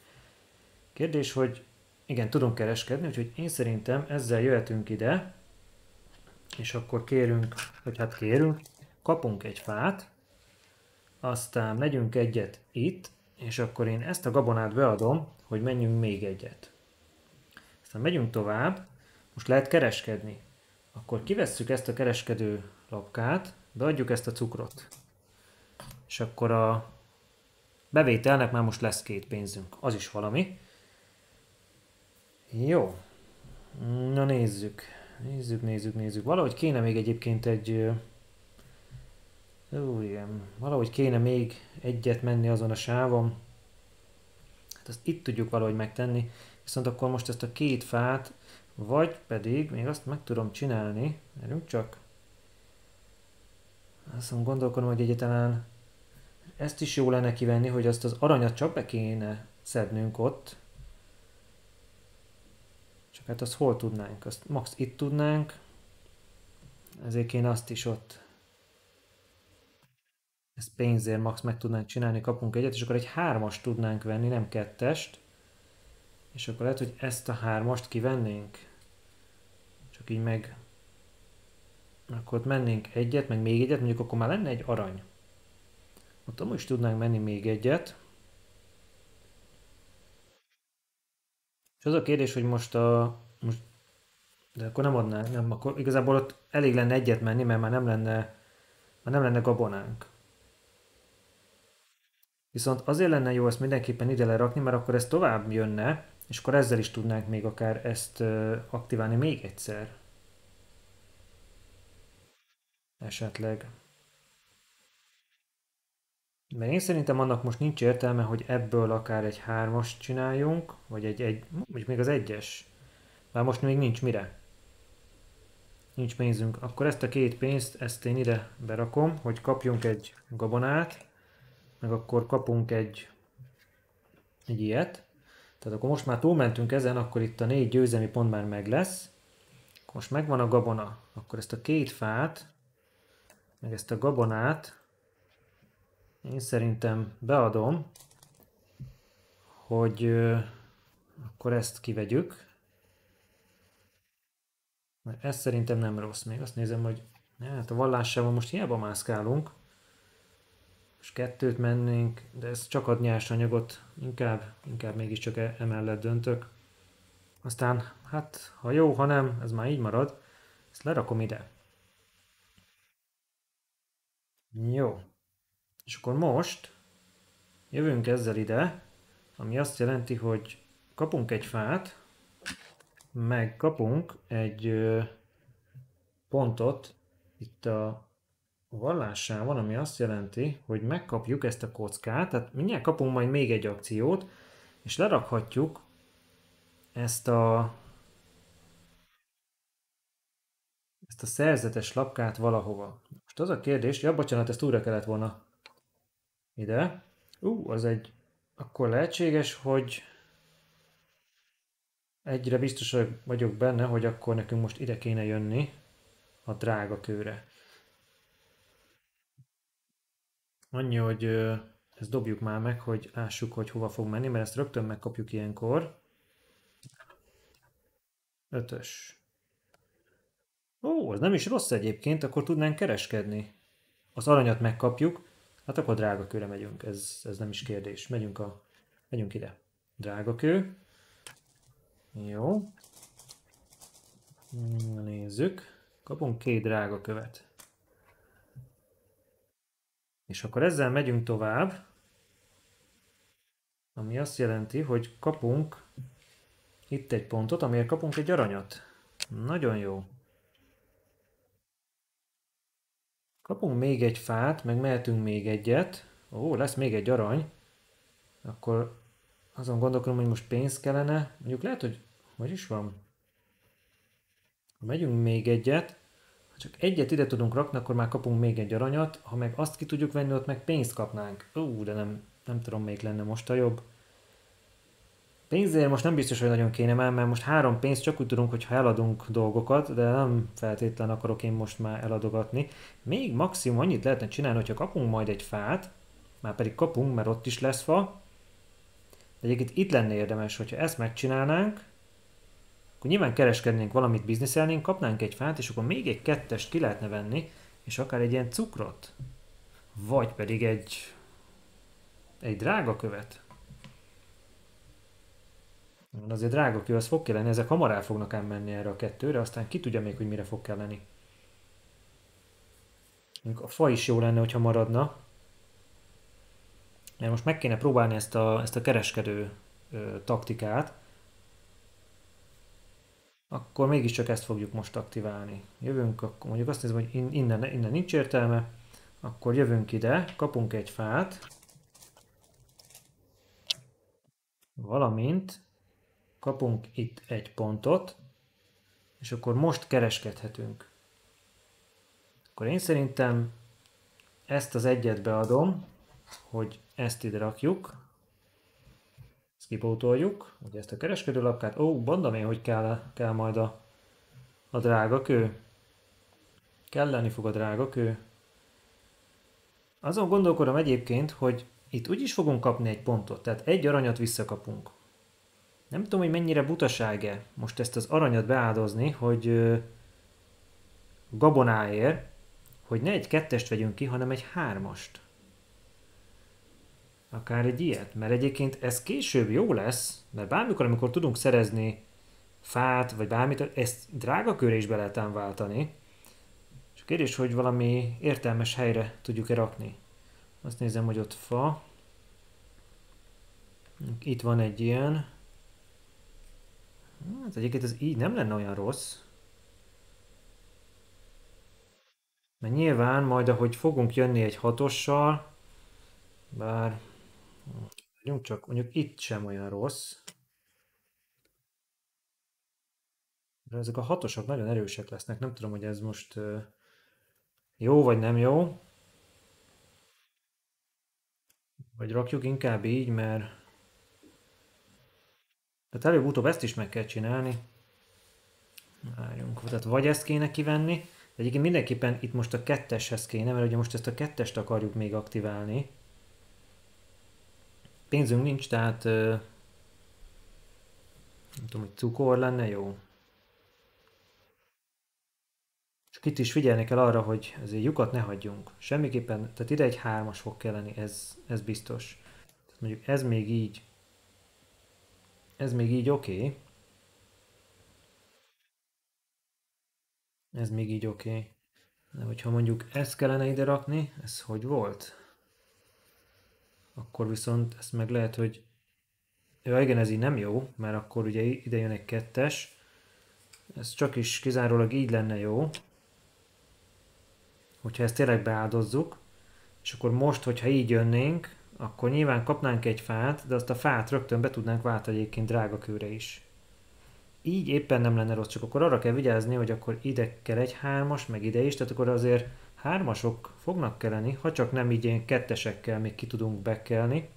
S1: Kérdés, hogy igen, tudunk kereskedni, úgyhogy én szerintem ezzel jöhetünk ide, és akkor kérünk, hogy hát kérünk, kapunk egy fát, aztán megyünk egyet itt, és akkor én ezt a gabonát beadom, hogy menjünk még egyet. Aztán megyünk tovább, most lehet kereskedni. Akkor kivesszük ezt a kereskedő lapkát, beadjuk ezt a cukrot. És akkor a bevételnek már most lesz két pénzünk. Az is valami. Jó. Na nézzük. Nézzük, nézzük, nézzük. Valahogy kéne még egyébként egy... Ó, igen. Valahogy kéne még egyet menni azon a sávon. Hát ezt itt tudjuk valahogy megtenni. Viszont akkor most ezt a két fát, vagy pedig még azt meg tudom csinálni. Erünk csak. Azt mondom, gondolkodom, hogy egyáltalán ezt is jó lenne kivenni, hogy azt az aranyat csak be kéne szednünk ott. Csak hát azt hol tudnánk? Azt max itt tudnánk. Ezért kéne azt is ott. Ezt pénzért max meg tudnánk csinálni, kapunk egyet, és akkor egy hármas tudnánk venni, nem kettest. És akkor lehet, hogy ezt a hármast kivennénk. Csak így meg... Akkor ott mennénk egyet, meg még egyet, mondjuk akkor már lenne egy arany. Ott amúgy is tudnánk menni még egyet. És az a kérdés, hogy most a... Most, de akkor nem adná, nem, akkor igazából ott elég lenne egyet menni, mert már nem lenne, már nem lenne gabonánk. Viszont azért lenne jó ezt mindenképpen ide lerakni, mert akkor ez tovább jönne, és akkor ezzel is tudnánk még akár ezt aktiválni még egyszer. Esetleg. Mert én szerintem annak most nincs értelme, hogy ebből akár egy hármas csináljunk, vagy egy, egy vagy még az egyes. Már most még nincs mire. Nincs pénzünk. Akkor ezt a két pénzt, ezt én ide berakom, hogy kapjunk egy gabonát, meg akkor kapunk egy, egy ilyet. Tehát akkor most már túlmentünk ezen, akkor itt a négy győzelmi pont már meg lesz. Most megvan a gabona, akkor ezt a két fát, meg ezt a gabonát, én szerintem beadom, hogy akkor ezt kivegyük. Mert ez szerintem nem rossz. Még azt nézem, hogy hát a vallássával most hiába mászkálunk. És kettőt mennénk, de ez csak ad nyersanyagot. Inkább, inkább mégiscsak e emellett döntök. Aztán, hát, ha jó, ha nem, ez már így marad. Ezt lerakom ide. Jó. És akkor most jövünk ezzel ide, ami azt jelenti, hogy kapunk egy fát, meg kapunk egy pontot itt a van, ami azt jelenti, hogy megkapjuk ezt a kockát, tehát mindjárt kapunk majd még egy akciót, és lerakhatjuk ezt a ezt a szerzetes lapkát valahova. Most az a kérdés, ja bocsánat, ezt újra kellett volna ide. Ú, az egy... Akkor lehetséges, hogy egyre biztos vagyok benne, hogy akkor nekünk most ide kéne jönni a drága kőre. Annyi, hogy ezt dobjuk már meg, hogy lássuk, hogy hova fog menni, mert ezt rögtön megkapjuk ilyenkor. Ötös. Ó, ez nem is rossz egyébként, akkor tudnánk kereskedni. Az aranyat megkapjuk, Hát akkor drága kőre megyünk, ez, ez nem is kérdés. Megyünk, a, megyünk ide. Drága kő. Jó. Nézzük. Kapunk két drága követ. És akkor ezzel megyünk tovább. Ami azt jelenti, hogy kapunk itt egy pontot, amiért kapunk egy aranyat. Nagyon jó. Kapunk még egy fát, meg mehetünk még egyet. Ó, lesz még egy arany. Akkor azon gondolkodom, hogy most pénz kellene. Mondjuk lehet, hogy hogy is van? Ha megyünk még egyet, ha csak egyet ide tudunk rakni, akkor már kapunk még egy aranyat. Ha meg azt ki tudjuk venni, ott meg pénzt kapnánk. Ó, de nem, nem tudom, még lenne most a jobb. Pénzért most nem biztos, hogy nagyon kéne már, mert most három pénzt csak úgy tudunk, hogyha eladunk dolgokat, de nem feltétlen akarok én most már eladogatni. Még maximum annyit lehetne csinálni, hogyha kapunk majd egy fát, már pedig kapunk, mert ott is lesz fa. De egyébként itt lenne érdemes, hogyha ezt megcsinálnánk, akkor nyilván kereskednénk valamit, bizniszelnénk, kapnánk egy fát, és akkor még egy kettest ki lehetne venni, és akár egy ilyen cukrot. Vagy pedig egy, egy drága követ. Azért drága kő, az fog kelleni, ezek hamar el fognak ám menni erre a kettőre, aztán ki tudja még, hogy mire fog kelleni. A fa is jó lenne, hogyha maradna. Mert most meg kéne próbálni ezt a, ezt a kereskedő ö, taktikát. Akkor mégiscsak ezt fogjuk most aktiválni. Jövünk, akkor mondjuk azt nézem, hogy innen, innen nincs értelme. Akkor jövünk ide, kapunk egy fát. Valamint kapunk itt egy pontot, és akkor most kereskedhetünk. Akkor én szerintem ezt az egyet beadom, hogy ezt ide rakjuk, ezt kipótoljuk, ugye ezt a kereskedőlapkát, ó, mondom én, hogy kell, kell majd a, a drága kő. Kelleni fog a drága kő. Azon gondolkodom egyébként, hogy itt úgyis fogunk kapni egy pontot, tehát egy aranyat visszakapunk. Nem tudom, hogy mennyire butaság-e most ezt az aranyat beáldozni, hogy gabonáért, hogy ne egy kettest vegyünk ki, hanem egy hármast. Akár egy ilyet, mert egyébként ez később jó lesz, mert bármikor, amikor tudunk szerezni fát, vagy bármit, ezt drága köré is be lehet váltani. És kérdés, hogy valami értelmes helyre tudjuk-e rakni. Azt nézem, hogy ott fa. Itt van egy ilyen. Hát egyébként ez így nem lenne olyan rossz. Mert nyilván majd, ahogy fogunk jönni egy hatossal, bár mondjuk csak, mondjuk itt sem olyan rossz. De ezek a hatosok nagyon erősek lesznek, nem tudom, hogy ez most jó vagy nem jó. Vagy rakjuk inkább így, mert tehát előbb-utóbb ezt is meg kell csinálni. Várjunk, tehát vagy ezt kéne kivenni, de egyébként mindenképpen itt most a ketteshez kéne, mert ugye most ezt a kettest akarjuk még aktiválni. Pénzünk nincs, tehát nem tudom, hogy cukor lenne jó. Csak itt is figyelni kell arra, hogy azért lyukat ne hagyjunk. Semmiképpen, tehát ide egy hármas fog kelleni, ez, ez biztos. Tehát mondjuk ez még így, ez még így oké. Okay. Ez még így oké. Okay. De hogyha mondjuk ezt kellene ide rakni, ez hogy volt? Akkor viszont ezt meg lehet, hogy Ja, igen, ez így nem jó, mert akkor ugye ide jön egy kettes. Ez csak is kizárólag így lenne jó. Hogyha ezt tényleg beáldozzuk. És akkor most, hogyha így jönnénk, akkor nyilván kapnánk egy fát, de azt a fát rögtön be tudnánk váltani egyébként drága kőre is. Így éppen nem lenne rossz, csak akkor arra kell vigyázni, hogy akkor ide kell egy hármas, meg ide is, tehát akkor azért hármasok fognak kelleni, ha csak nem így ilyen kettesekkel még ki tudunk bekelni.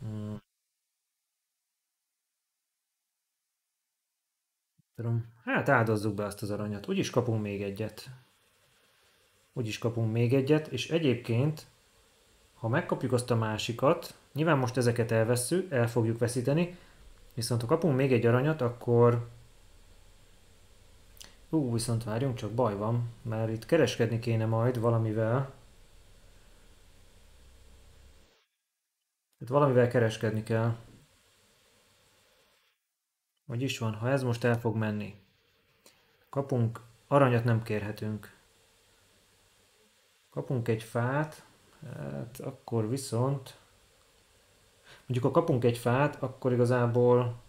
S1: Hmm. Hát áldozzuk be azt az aranyat, úgyis kapunk még egyet úgyis kapunk még egyet, és egyébként, ha megkapjuk azt a másikat, nyilván most ezeket elvesszük, el fogjuk veszíteni, viszont ha kapunk még egy aranyat, akkor Ú, viszont várjunk, csak baj van, mert itt kereskedni kéne majd valamivel. Itt valamivel kereskedni kell. Hogy is van, ha ez most el fog menni. Kapunk, aranyat nem kérhetünk. Kapunk egy fát, hát akkor viszont... Mondjuk ha kapunk egy fát, akkor igazából...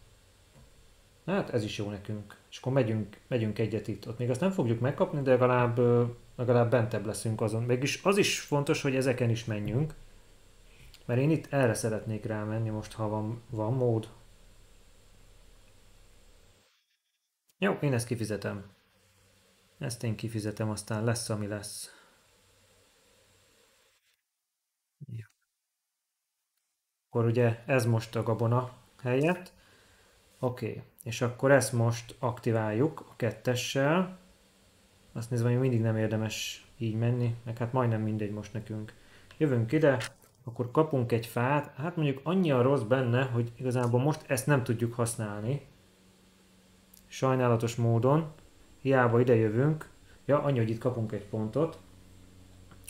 S1: Hát ez is jó nekünk. És akkor megyünk, megyünk egyet itt. Ott még azt nem fogjuk megkapni, de legalább, legalább bentebb leszünk azon. Mégis az is fontos, hogy ezeken is menjünk. Mert én itt erre szeretnék rámenni most, ha van, van mód. Jó, én ezt kifizetem. Ezt én kifizetem, aztán lesz, ami lesz. Akkor ugye ez most a gabona helyett. Oké, okay. és akkor ezt most aktiváljuk a kettessel. Azt nézve, hogy mindig nem érdemes így menni, meg hát majdnem mindegy most nekünk. Jövünk ide, akkor kapunk egy fát, hát mondjuk annyi a rossz benne, hogy igazából most ezt nem tudjuk használni. Sajnálatos módon, hiába ide jövünk, ja, annyi, hogy itt kapunk egy pontot.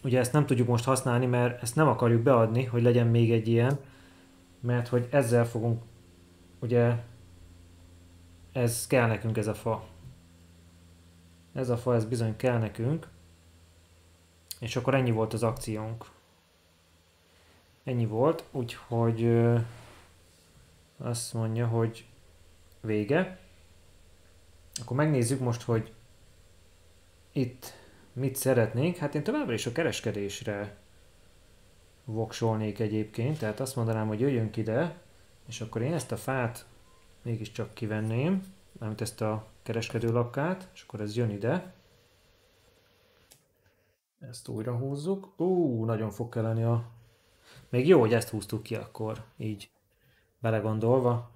S1: Ugye ezt nem tudjuk most használni, mert ezt nem akarjuk beadni, hogy legyen még egy ilyen, mert hogy ezzel fogunk, ugye, ez kell nekünk ez a fa. Ez a fa, ez bizony kell nekünk. És akkor ennyi volt az akciónk. Ennyi volt, úgyhogy azt mondja, hogy vége. Akkor megnézzük most, hogy itt mit szeretnénk. Hát én továbbra is a kereskedésre voksolnék egyébként, tehát azt mondanám, hogy jöjjünk ide, és akkor én ezt a fát mégiscsak kivenném, mármint ezt a kereskedő lakkát, és akkor ez jön ide. Ezt újra húzzuk. Ú, nagyon fog kelleni a... Még jó, hogy ezt húztuk ki akkor, így belegondolva.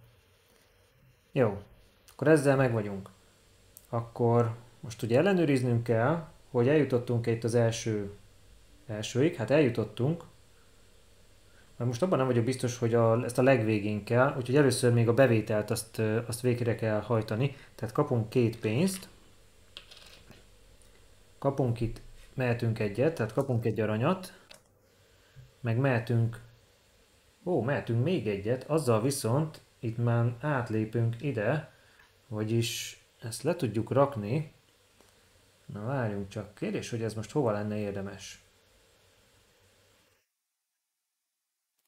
S1: Jó, akkor ezzel meg vagyunk. Akkor most ugye ellenőriznünk kell, hogy eljutottunk itt az első elsőig, hát eljutottunk, mert most abban nem vagyok biztos, hogy a, ezt a legvégén kell, úgyhogy először még a bevételt azt, azt végre kell hajtani. Tehát kapunk két pénzt, kapunk itt, mehetünk egyet, tehát kapunk egy aranyat, meg mehetünk, ó, mehetünk még egyet, azzal viszont itt már átlépünk ide, vagyis ezt le tudjuk rakni. Na várjunk csak, kérdés, hogy ez most hova lenne érdemes.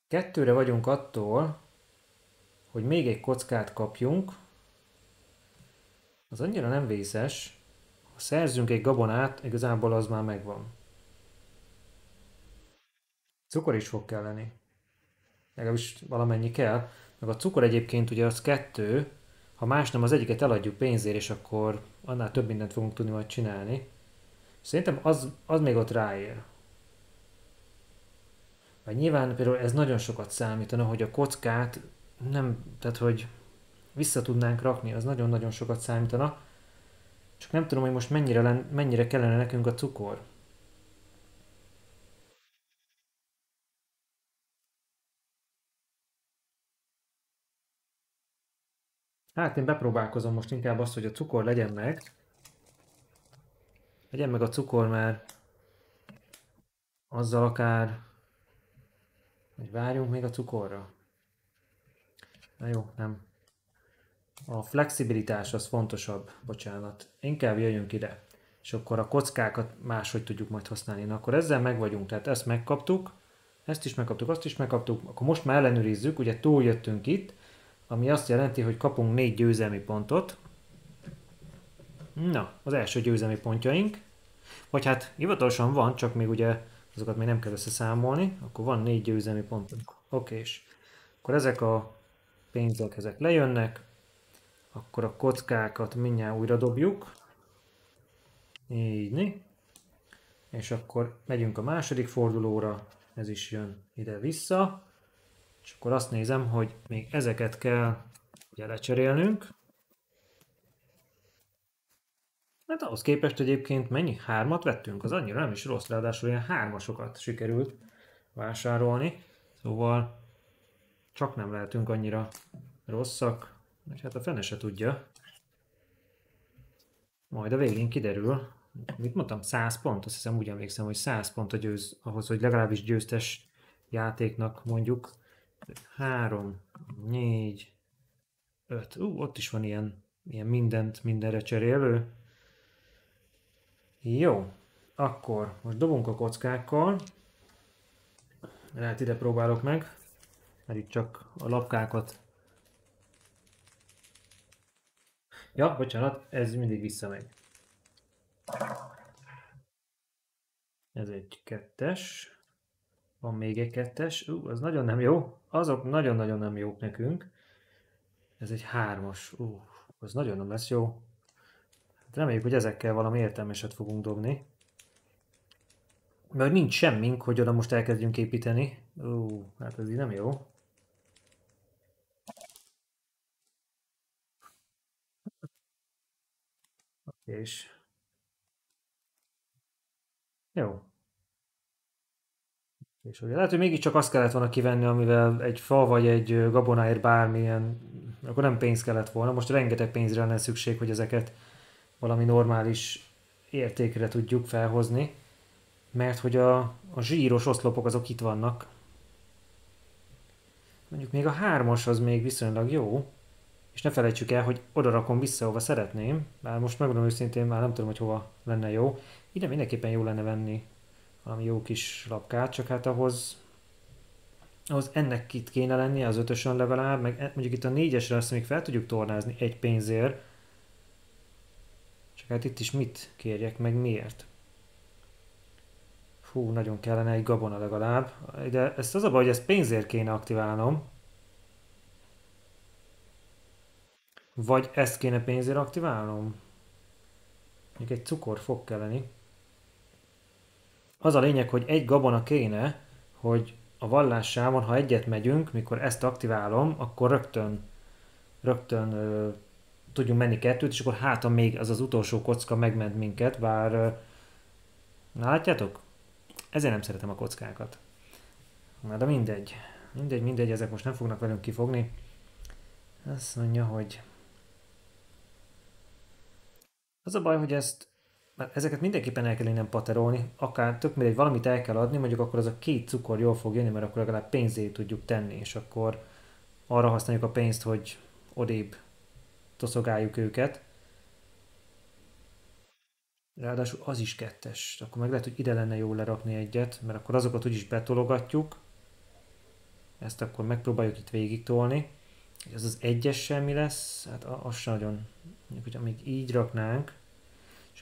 S1: Kettőre vagyunk attól, hogy még egy kockát kapjunk. Az annyira nem vészes. Ha szerzünk egy gabonát, igazából az már megvan. Cukor is fog kelleni. Legalábbis valamennyi kell. Meg a cukor egyébként ugye az kettő, ha más nem, az egyiket eladjuk pénzért, és akkor annál több mindent fogunk tudni majd csinálni. Szerintem az, az még ott ráér. Vagy nyilván például ez nagyon sokat számítana, hogy a kockát nem, tehát hogy vissza tudnánk rakni, az nagyon-nagyon sokat számítana. Csak nem tudom, hogy most mennyire, len, mennyire kellene nekünk a cukor. Hát én bepróbálkozom most inkább azt, hogy a cukor legyen meg. Legyen meg a cukor, mert azzal akár... Hogy várjunk még a cukorra. Na jó, nem. A flexibilitás az fontosabb, bocsánat. Inkább jöjjünk ide. És akkor a kockákat máshogy tudjuk majd használni. Na akkor ezzel meg vagyunk, tehát ezt megkaptuk, ezt is megkaptuk, azt is megkaptuk, akkor most már ellenőrizzük, ugye túljöttünk itt, ami azt jelenti, hogy kapunk négy győzelmi pontot. Na, az első győzelmi pontjaink. Vagy hát hivatalosan van, csak még ugye azokat még nem kell összeszámolni, akkor van négy győzelmi pontunk. Oké, és akkor ezek a pénzek, ezek lejönnek, akkor a kockákat mindjárt újra dobjuk. Így, és akkor megyünk a második fordulóra, ez is jön ide-vissza. És akkor azt nézem, hogy még ezeket kell ugye lecserélnünk. Hát ahhoz képest egyébként mennyi? Hármat vettünk? Az annyira nem is rossz, ráadásul ilyen hármasokat sikerült vásárolni. Szóval csak nem lehetünk annyira rosszak. És hát a fene se tudja. Majd a végén kiderül. Mit mondtam? 100 pont? Azt hiszem úgy emlékszem, hogy 100 pont a győz, ahhoz, hogy legalábbis győztes játéknak mondjuk három, négy, öt. Ú, ott is van ilyen, ilyen mindent mindenre cserélő. Jó, akkor most dobunk a kockákkal. Lehet ide próbálok meg, mert itt csak a lapkákat... Ja, bocsánat, ez mindig visszamegy. Ez egy kettes. Van még egy kettes. Ú, az nagyon nem jó. Azok nagyon-nagyon nem jók nekünk. Ez egy hármas. Ú, az nagyon nem lesz jó. Hát reméljük, hogy ezekkel valami értelmeset fogunk dobni. Mert nincs semmink, hogy oda most elkezdjünk építeni. Ú, hát ez így nem jó. És... Jó. És ugye lehet, hogy mégiscsak azt kellett volna kivenni, amivel egy fa vagy egy gabonáért bármilyen, akkor nem pénz kellett volna. Most rengeteg pénzre lenne szükség, hogy ezeket valami normális értékre tudjuk felhozni. Mert hogy a, a zsíros oszlopok azok itt vannak. Mondjuk még a hármas az még viszonylag jó. És ne felejtsük el, hogy oda rakom vissza, ahova szeretném. Bár most megmondom őszintén, már nem tudom, hogy hova lenne jó. Ide mindenképpen jó lenne venni valami jó kis lapkát, csak hát ahhoz, ahhoz ennek itt kéne lennie az ötösön legalább, meg e- mondjuk itt a négyesre azt még fel tudjuk tornázni egy pénzért, csak hát itt is mit kérjek, meg miért? Fú, nagyon kellene egy gabona legalább. De ezt az a baj, hogy ezt pénzért kéne aktiválnom. Vagy ezt kéne pénzért aktiválnom? Még egy cukor fog kelleni. Az a lényeg, hogy egy gabona kéne, hogy a vallássávon, ha egyet megyünk, mikor ezt aktiválom, akkor rögtön, rögtön ö, tudjunk menni kettőt, és akkor hát még az az utolsó kocka megment minket, bár ö, látjátok? Ezért nem szeretem a kockákat. Na de mindegy. Mindegy, mindegy, ezek most nem fognak velünk kifogni. Azt mondja, hogy az a baj, hogy ezt Mert ezeket mindenképpen el kell innen paterolni, akár tök mindegy, valamit el kell adni, mondjuk akkor az a két cukor jól fog jönni, mert akkor legalább pénzét tudjuk tenni, és akkor arra használjuk a pénzt, hogy odébb toszogáljuk őket. Ráadásul az is kettes. Akkor meg lehet, hogy ide lenne jó lerakni egyet, mert akkor azokat úgyis betologatjuk. Ezt akkor megpróbáljuk itt végig tolni. Ez az egyes semmi lesz, hát az sem nagyon, mondjuk, hogy amíg így raknánk,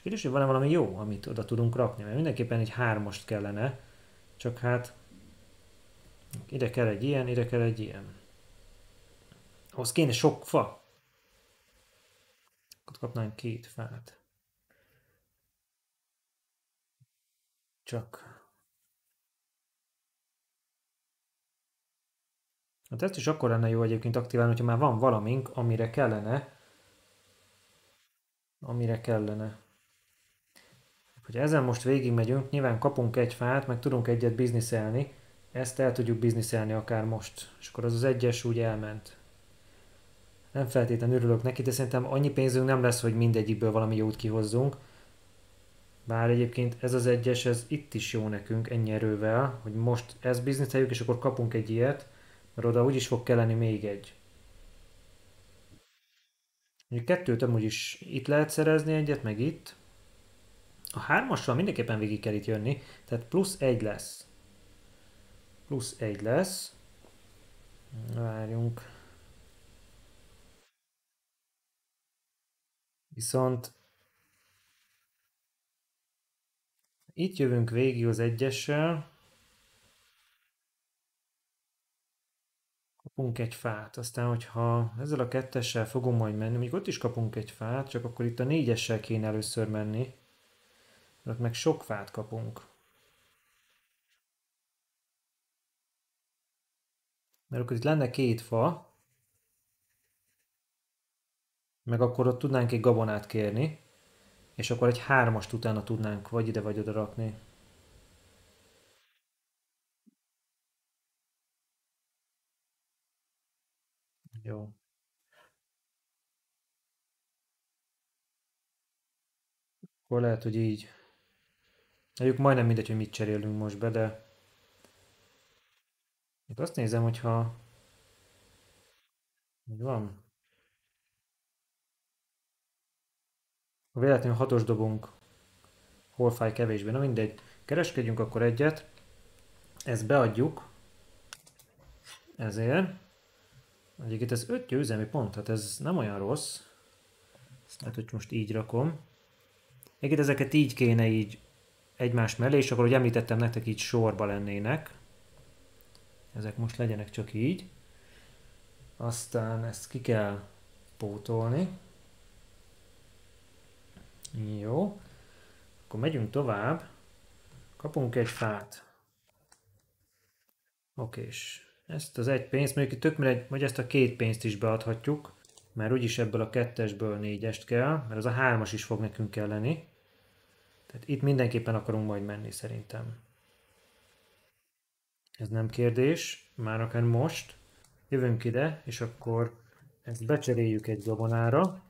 S1: kérdés, hogy van-e valami jó, amit oda tudunk rakni, mert mindenképpen egy hármast kellene, csak hát ide kell egy ilyen, ide kell egy ilyen. Ahhoz kéne sok fa. Ott kapnánk két fát. Csak... Hát ezt is akkor lenne jó egyébként aktiválni, hogyha már van valamink, amire kellene. Amire kellene. Hogyha ezen most végigmegyünk, nyilván kapunk egy fát, meg tudunk egyet bizniszelni, ezt el tudjuk bizniszelni akár most. És akkor az az egyes úgy elment. Nem feltétlenül örülök neki, de szerintem annyi pénzünk nem lesz, hogy mindegyikből valami jót kihozzunk. Bár egyébként ez az egyes, ez itt is jó nekünk ennyi erővel, hogy most ezt bizniszeljük, és akkor kapunk egy ilyet, mert oda úgyis fog kelleni még egy. Mondjuk kettőt amúgy is itt lehet szerezni egyet, meg itt. A hármassal mindenképpen végig kell itt jönni, tehát plusz egy lesz. Plusz egy lesz. Várjunk. Viszont itt jövünk végig az egyessel. Kapunk egy fát, aztán hogyha ezzel a kettessel fogom majd menni, még ott is kapunk egy fát, csak akkor itt a négyessel kéne először menni. Ott meg sok fát kapunk. Mert akkor itt lenne két fa, meg akkor ott tudnánk egy gabonát kérni, és akkor egy hármast utána tudnánk vagy ide vagy oda rakni. Jó. Akkor lehet, hogy így. Mondjuk majdnem mindegy, hogy mit cserélünk most be, de még azt nézem, hogyha így van. Ha véletlenül hatos dobunk, hol fáj kevésbé, na mindegy. Kereskedjünk akkor egyet, ezt beadjuk, ezért. Egyébként ez 5 győzelmi pont, hát ez nem olyan rossz. Hát, hogy most így rakom. Egyébként ezeket így kéne így egymás mellé, és akkor, hogy említettem nektek, így sorba lennének. Ezek most legyenek csak így. Aztán ezt ki kell pótolni. Jó. Akkor megyünk tovább. Kapunk egy fát. Oké, és ezt az egy pénzt, mondjuk tök mindegy, vagy ezt a két pénzt is beadhatjuk, mert úgyis ebből a kettesből négyest kell, mert az a hármas is fog nekünk kelleni. Tehát itt mindenképpen akarunk majd menni szerintem. Ez nem kérdés, már akár most. Jövünk ide, és akkor ezt becseréljük egy gabonára.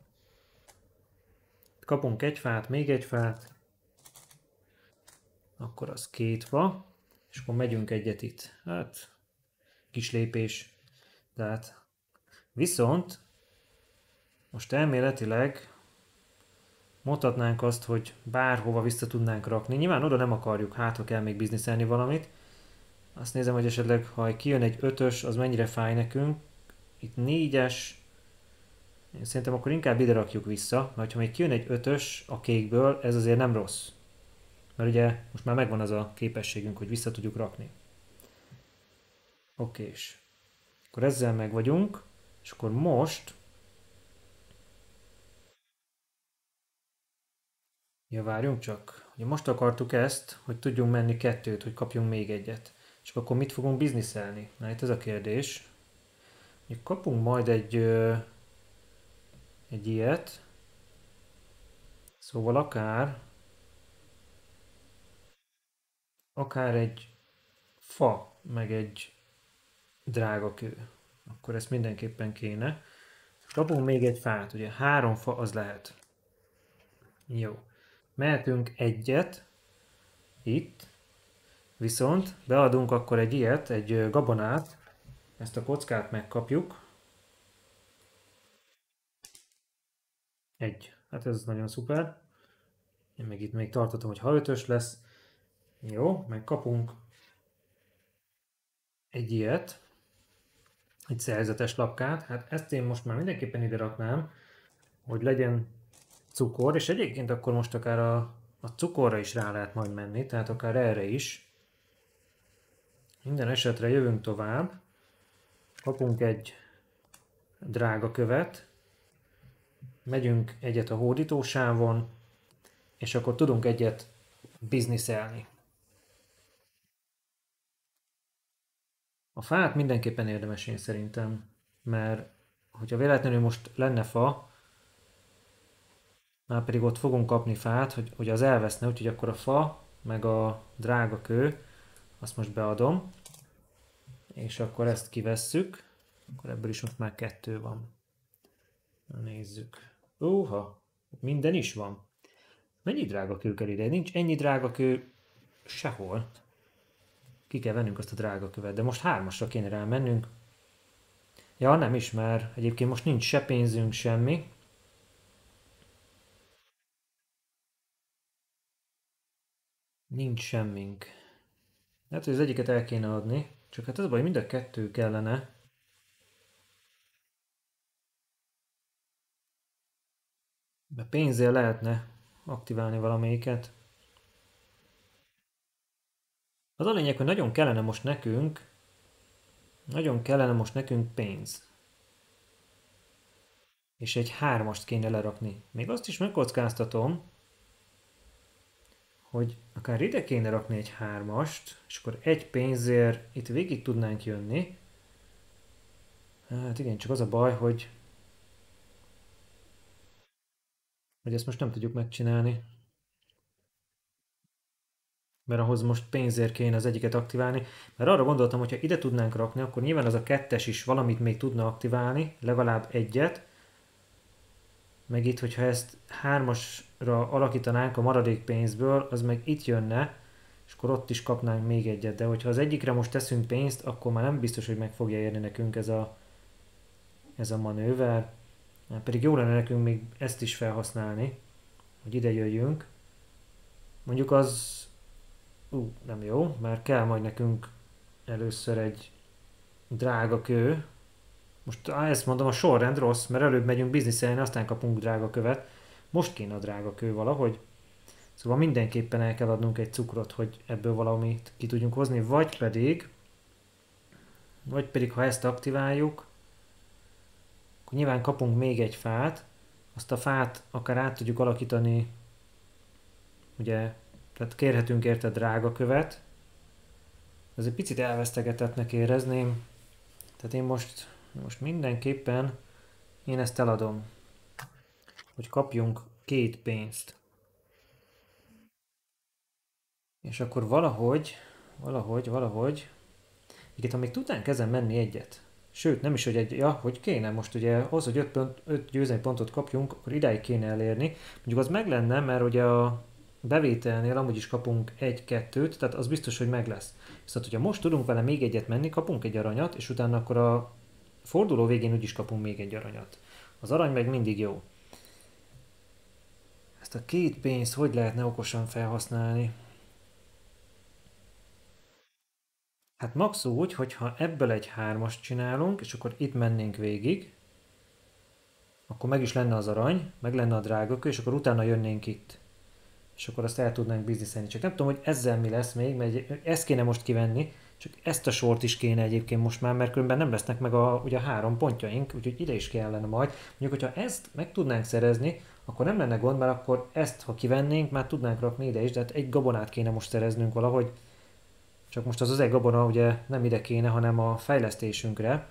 S1: Kapunk egy fát, még egy fát. Akkor az két fa. És akkor megyünk egyet itt. Hát, kis lépés. Tehát, viszont, most elméletileg mondhatnánk azt, hogy bárhova vissza tudnánk rakni. Nyilván oda nem akarjuk, hát ha kell még bizniszelni valamit. Azt nézem, hogy esetleg ha kijön egy ötös, az mennyire fáj nekünk. Itt négyes. Én szerintem akkor inkább ide rakjuk vissza, mert ha még kijön egy ötös a kékből, ez azért nem rossz. Mert ugye most már megvan az a képességünk, hogy vissza tudjuk rakni. Oké, és akkor ezzel meg vagyunk, és akkor most Ja, várjunk csak. Ugye most akartuk ezt, hogy tudjunk menni kettőt, hogy kapjunk még egyet. És akkor mit fogunk bizniszelni? Na itt ez a kérdés. Ugye kapunk majd egy, egy ilyet. Szóval akár akár egy fa, meg egy drága kő. Akkor ezt mindenképpen kéne. Kapunk még egy fát, ugye három fa az lehet. Jó. Mehetünk egyet, itt, viszont beadunk akkor egy ilyet, egy gabonát, ezt a kockát megkapjuk. Egy. Hát ez nagyon szuper. Én meg itt még tartottam, hogy ha ötös lesz. Jó, megkapunk egy ilyet. Egy szerzetes lapkát. Hát ezt én most már mindenképpen ide raknám, hogy legyen cukor, és egyébként akkor most akár a, a cukorra is rá lehet majd menni, tehát akár erre is. Minden esetre jövünk tovább. Kapunk egy drága követ, megyünk egyet a hódítósávon, és akkor tudunk egyet bizniszelni. A fát mindenképpen érdemes én szerintem, mert hogyha véletlenül most lenne fa, már pedig ott fogunk kapni fát, hogy, hogy az elveszne, úgyhogy akkor a fa, meg a drága kő, azt most beadom, és akkor ezt kivesszük, akkor ebből is most már kettő van. Nézzük. Óha, minden is van. Mennyi drága kő kell ide? Nincs ennyi drága kő sehol. Ki kell vennünk azt a drága követ, de most hármasra kéne rámennünk. Ja, nem is, mert egyébként most nincs se pénzünk, semmi. Nincs semmink. Hát, hogy az egyiket el kéne adni. Csak hát az a baj, mind a kettő kellene. De pénzzel lehetne aktiválni valamelyiket. Az a lényeg, hogy nagyon kellene most nekünk, nagyon kellene most nekünk pénz. És egy hármast kéne lerakni. Még azt is megkockáztatom, hogy akár ide kéne rakni egy hármast, és akkor egy pénzért itt végig tudnánk jönni. Hát igen, csak az a baj, hogy hogy ezt most nem tudjuk megcsinálni. Mert ahhoz most pénzért kéne az egyiket aktiválni. Mert arra gondoltam, hogy ha ide tudnánk rakni, akkor nyilván az a kettes is valamit még tudna aktiválni, legalább egyet. Meg itt, hogyha ezt hármasra alakítanánk a maradék pénzből, az meg itt jönne, és akkor ott is kapnánk még egyet. De hogyha az egyikre most teszünk pénzt, akkor már nem biztos, hogy meg fogja érni nekünk ez a, ez a manőver. Pedig jó lenne nekünk még ezt is felhasználni, hogy ide jöjjünk. Mondjuk az... Ú, nem jó, mert kell majd nekünk először egy drága kő. Most á, ezt mondom, a sorrend rossz, mert előbb megyünk bizniszelni, aztán kapunk drága követ. Most kéne a drága kő valahogy. Szóval mindenképpen el kell adnunk egy cukrot, hogy ebből valamit ki tudjunk hozni, vagy pedig, vagy pedig ha ezt aktiváljuk, akkor nyilván kapunk még egy fát, azt a fát akár át tudjuk alakítani, ugye, tehát kérhetünk érte drága követ, ez egy picit elvesztegetettnek érezném, tehát én most, most mindenképpen én ezt eladom, hogy kapjunk két pénzt. És akkor valahogy, valahogy, valahogy, igen, még tudnánk ezen menni egyet, Sőt, nem is, hogy egy, ja, hogy kéne most ugye, az, hogy 5, pont, 5 győzelmi pontot kapjunk, akkor idáig kéne elérni. Mondjuk az meg lenne, mert ugye a bevételnél amúgy is kapunk egy-kettőt, tehát az biztos, hogy meg lesz. Viszont, hogyha most tudunk vele még egyet menni, kapunk egy aranyat, és utána akkor a forduló végén úgyis kapunk még egy aranyat. Az arany meg mindig jó. Ezt a két pénzt hogy lehetne okosan felhasználni? Hát max úgy, hogyha ebből egy hármast csinálunk, és akkor itt mennénk végig, akkor meg is lenne az arany, meg lenne a drágakő, és akkor utána jönnénk itt. És akkor azt el tudnánk bizniszelni. Csak nem tudom, hogy ezzel mi lesz még, mert ezt kéne most kivenni, csak ezt a sort is kéne egyébként most már, mert különben nem lesznek meg a, ugye a három pontjaink, úgyhogy ide is kellene majd. Mondjuk, hogyha ezt meg tudnánk szerezni, akkor nem lenne gond, mert akkor ezt, ha kivennénk, már tudnánk rakni ide is, de hát egy gabonát kéne most szereznünk valahogy, csak most az özeg gabona ugye nem ide kéne, hanem a fejlesztésünkre.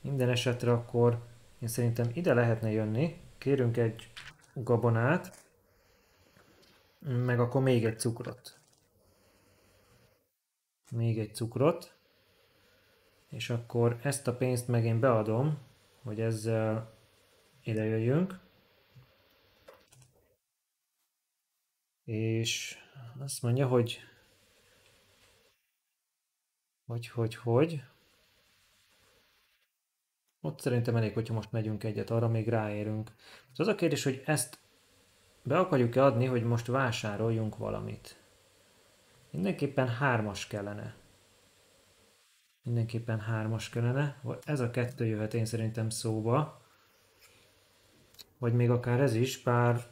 S1: Minden esetre akkor én szerintem ide lehetne jönni. Kérünk egy gabonát, meg akkor még egy cukrot. Még egy cukrot. És akkor ezt a pénzt meg én beadom, hogy ezzel ide jöjjünk. És azt mondja, hogy hogy, hogy, hogy. Ott szerintem elég, hogyha most megyünk egyet, arra még ráérünk. Az a kérdés, hogy ezt be akarjuk-e adni, hogy most vásároljunk valamit. Mindenképpen hármas kellene. Mindenképpen hármas kellene. Ez a kettő jöhet én szerintem szóba. Vagy még akár ez is, bár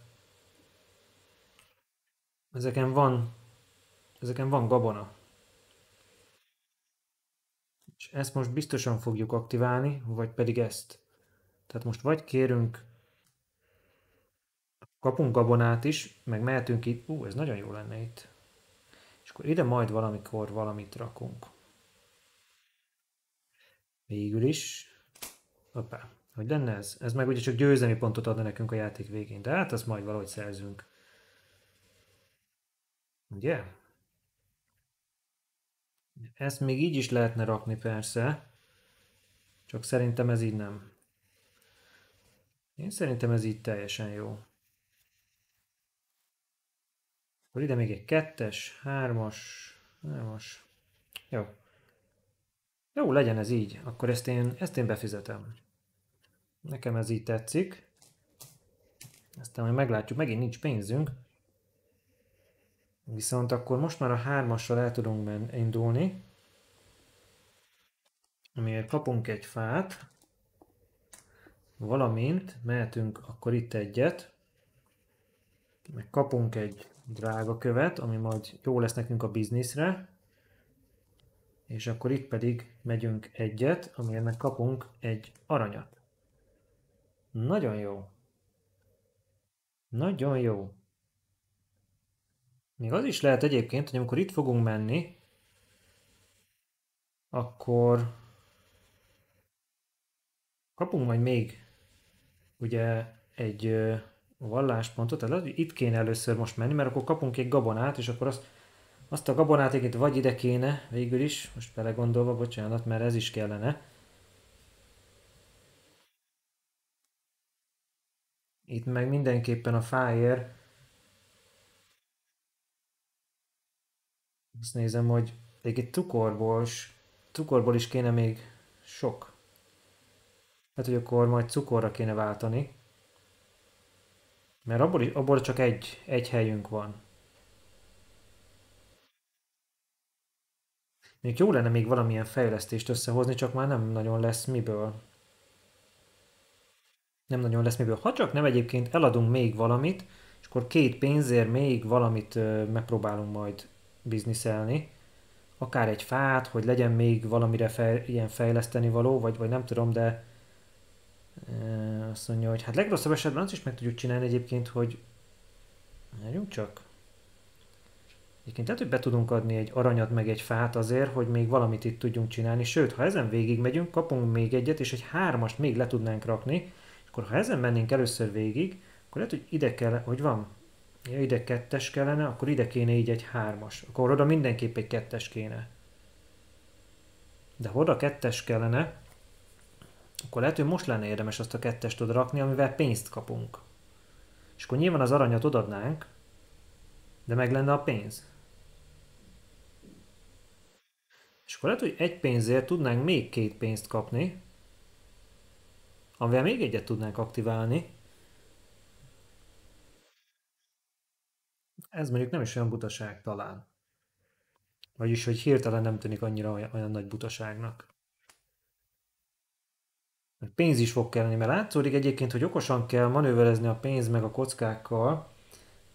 S1: ezeken van ezeken van gabona. És ezt most biztosan fogjuk aktiválni, vagy pedig ezt. Tehát most vagy kérünk, kapunk gabonát is, meg mehetünk itt, ú, ez nagyon jó lenne itt. Akkor ide majd valamikor valamit rakunk. Végül is. Hoppá, hogy lenne ez? Ez meg ugye csak győzelmi pontot adna nekünk a játék végén, de hát azt majd valahogy szerzünk. Ugye? Ezt még így is lehetne rakni persze, csak szerintem ez így nem. Én szerintem ez így teljesen jó. Akkor ide még egy kettes, hármas, hármas. Jó. Jó, legyen ez így. Akkor ezt én, ezt én befizetem. Nekem ez így tetszik. Aztán majd meglátjuk, megint nincs pénzünk. Viszont akkor most már a hármassal el tudunk indulni. Amiért kapunk egy fát. Valamint mehetünk akkor itt egyet. Meg kapunk egy drága követ, ami majd jó lesz nekünk a bizniszre. És akkor itt pedig megyünk egyet, meg kapunk egy aranyat. Nagyon jó. Nagyon jó. Még az is lehet egyébként, hogy amikor itt fogunk menni, akkor kapunk majd még ugye egy valláspontot, tehát itt kéne először most menni, mert akkor kapunk egy gabonát, és akkor azt, azt a gabonát itt vagy ide kéne végül is, most belegondolva, bocsánat, mert ez is kellene. Itt meg mindenképpen a fáért Azt nézem, hogy egy cukorból, cukorból is kéne még sok. Hát, hogy akkor majd cukorra kéne váltani. Mert abból, abból csak egy, egy helyünk van. Még jó lenne még valamilyen fejlesztést összehozni, csak már nem nagyon lesz miből. Nem nagyon lesz miből. Ha csak nem egyébként eladunk még valamit, és akkor két pénzért még valamit megpróbálunk majd bizniszelni, akár egy fát, hogy legyen még valamire fej, ilyen fejleszteni való, vagy, vagy nem tudom, de azt mondja, hogy hát legrosszabb esetben azt is meg tudjuk csinálni egyébként, hogy Várjunk csak. Egyébként lehet, hogy be tudunk adni egy aranyat meg egy fát azért, hogy még valamit itt tudjunk csinálni. Sőt, ha ezen végig megyünk, kapunk még egyet, és egy hármast még le tudnánk rakni, és akkor ha ezen mennénk először végig, akkor lehet, hogy ide kell, hogy van, ja, ide kettes kellene, akkor ide kéne így egy hármas. Akkor oda mindenképp egy kettes kéne. De ha oda kettes kellene, akkor lehet, hogy most lenne érdemes azt a kettest oda amivel pénzt kapunk. És akkor nyilván az aranyat odadnánk, de meg lenne a pénz. És akkor lehet, hogy egy pénzért tudnánk még két pénzt kapni, amivel még egyet tudnánk aktiválni, Ez mondjuk nem is olyan butaság talán. Vagyis, hogy hirtelen nem tűnik annyira olyan, olyan nagy butaságnak. Pénz is fog kelleni, mert látszódik egyébként, hogy okosan kell manőverezni a pénz meg a kockákkal.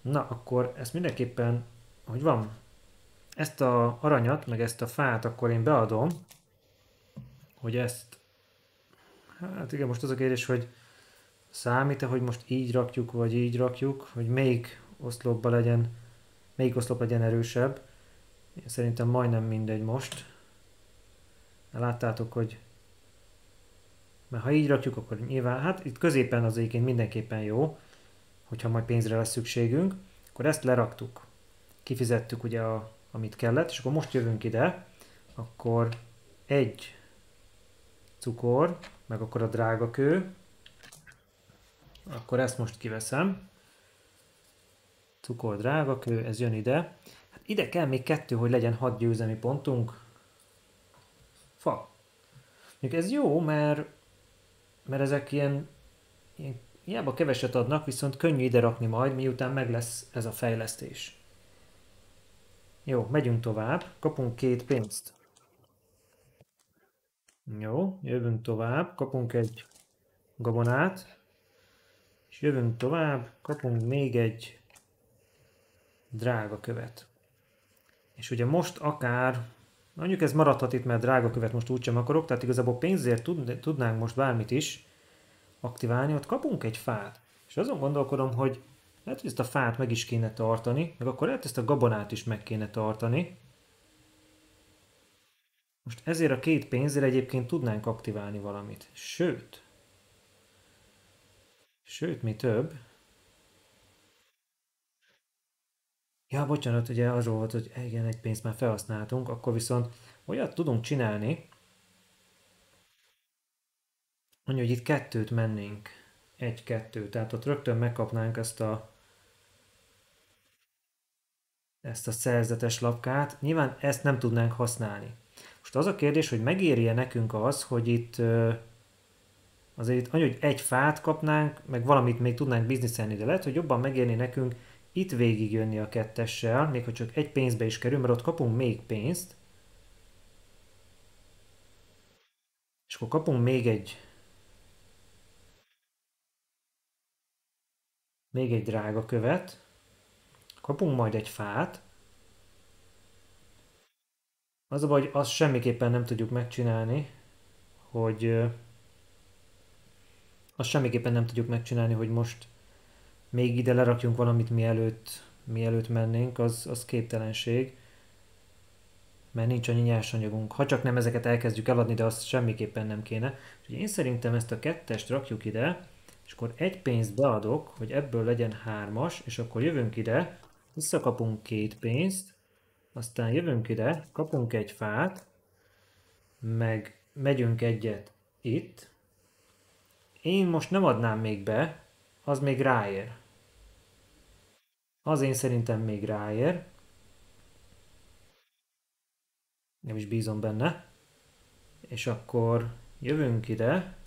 S1: Na, akkor ezt mindenképpen, hogy van, ezt a aranyat, meg ezt a fát akkor én beadom, hogy ezt, hát igen, most az a kérdés, hogy számít-e, hogy most így rakjuk, vagy így rakjuk, hogy melyik oszlopba legyen, melyik oszlop legyen erősebb. Szerintem majdnem mindegy most. Láttátok, hogy mert ha így rakjuk, akkor nyilván, hát itt középen az egyébként mindenképpen jó, hogyha majd pénzre lesz szükségünk, akkor ezt leraktuk. Kifizettük ugye, a, amit kellett, és akkor most jövünk ide, akkor egy cukor, meg akkor a drága kő, akkor ezt most kiveszem, cukor, drágakő, ez jön ide. Hát ide kell még kettő, hogy legyen hat győzelmi pontunk. Fa. Még ez jó, mert, mert ezek ilyen, ilyen hiába keveset adnak, viszont könnyű ide rakni majd, miután meg lesz ez a fejlesztés. Jó, megyünk tovább, kapunk két pénzt. Jó, jövünk tovább, kapunk egy gabonát, és jövünk tovább, kapunk még egy drága követ. És ugye most akár, mondjuk ez maradhat itt, mert drága követ most úgysem akarok, tehát igazából pénzért tudnánk most bármit is aktiválni, ott kapunk egy fát. És azon gondolkodom, hogy lehet, hogy ezt a fát meg is kéne tartani, meg akkor lehet ezt a gabonát is meg kéne tartani. Most ezért a két pénzért egyébként tudnánk aktiválni valamit. Sőt, sőt, mi több, Ja, bocsánat, ugye arról volt, hogy igen, egy pénzt már felhasználtunk, akkor viszont olyat tudunk csinálni, mondja, hogy itt kettőt mennénk. Egy-kettő. Tehát ott rögtön megkapnánk ezt a ezt a szerzetes lapkát. Nyilván ezt nem tudnánk használni. Most az a kérdés, hogy megéri-e nekünk az, hogy itt azért itt annyi, hogy egy fát kapnánk, meg valamit még tudnánk bizniszelni, de lehet, hogy jobban megérni nekünk itt végigjönni a kettessel, még hogy csak egy pénzbe is kerül, mert ott kapunk még pénzt, és akkor kapunk még egy még egy drága követ, kapunk majd egy fát, az a baj, hogy azt semmiképpen nem tudjuk megcsinálni, hogy azt semmiképpen nem tudjuk megcsinálni, hogy most még ide lerakjunk valamit mielőtt, mielőtt mennénk, az, az képtelenség, mert nincs annyi nyersanyagunk. Ha csak nem ezeket elkezdjük eladni, de azt semmiképpen nem kéne. Úgyhogy én szerintem ezt a kettest rakjuk ide, és akkor egy pénzt beadok, hogy ebből legyen hármas, és akkor jövünk ide, visszakapunk két pénzt, aztán jövünk ide, kapunk egy fát, meg megyünk egyet itt. Én most nem adnám még be, az még ráér. Az én szerintem még ráér. Nem is bízom benne. És akkor jövünk ide,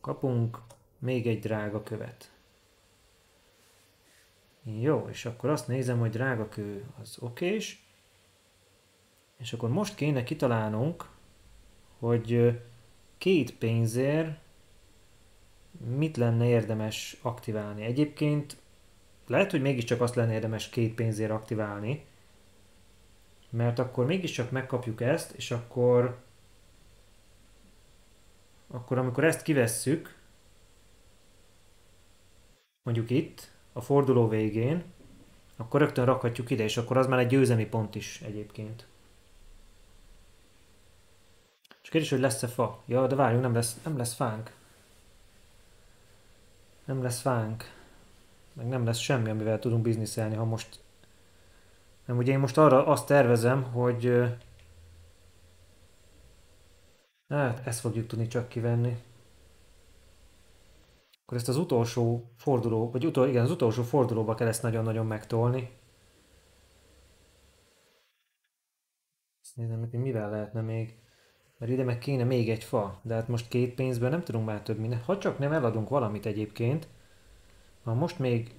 S1: kapunk még egy drága követ. Jó, és akkor azt nézem, hogy drága kő az okés. És akkor most kéne kitalálnunk, hogy két pénzért mit lenne érdemes aktiválni. Egyébként lehet, hogy mégiscsak azt lenne érdemes két pénzért aktiválni, mert akkor mégiscsak megkapjuk ezt, és akkor akkor amikor ezt kivesszük, mondjuk itt, a forduló végén, akkor rögtön rakhatjuk ide, és akkor az már egy győzemi pont is egyébként. És kérdés, hogy lesz-e fa? Ja, de várjunk, nem lesz, nem lesz fánk. Nem lesz fánk meg nem lesz semmi, amivel tudunk bizniszelni, ha most... Nem, ugye én most arra azt tervezem, hogy... Hát, ezt fogjuk tudni csak kivenni. Akkor ezt az utolsó forduló, vagy utol, igen, az utolsó fordulóba kell ezt nagyon-nagyon megtolni. Ezt nézem, hogy mivel lehetne még. Mert ide meg kéne még egy fa, de hát most két pénzből nem tudunk már több mindent. Ha csak nem eladunk valamit egyébként, ha most még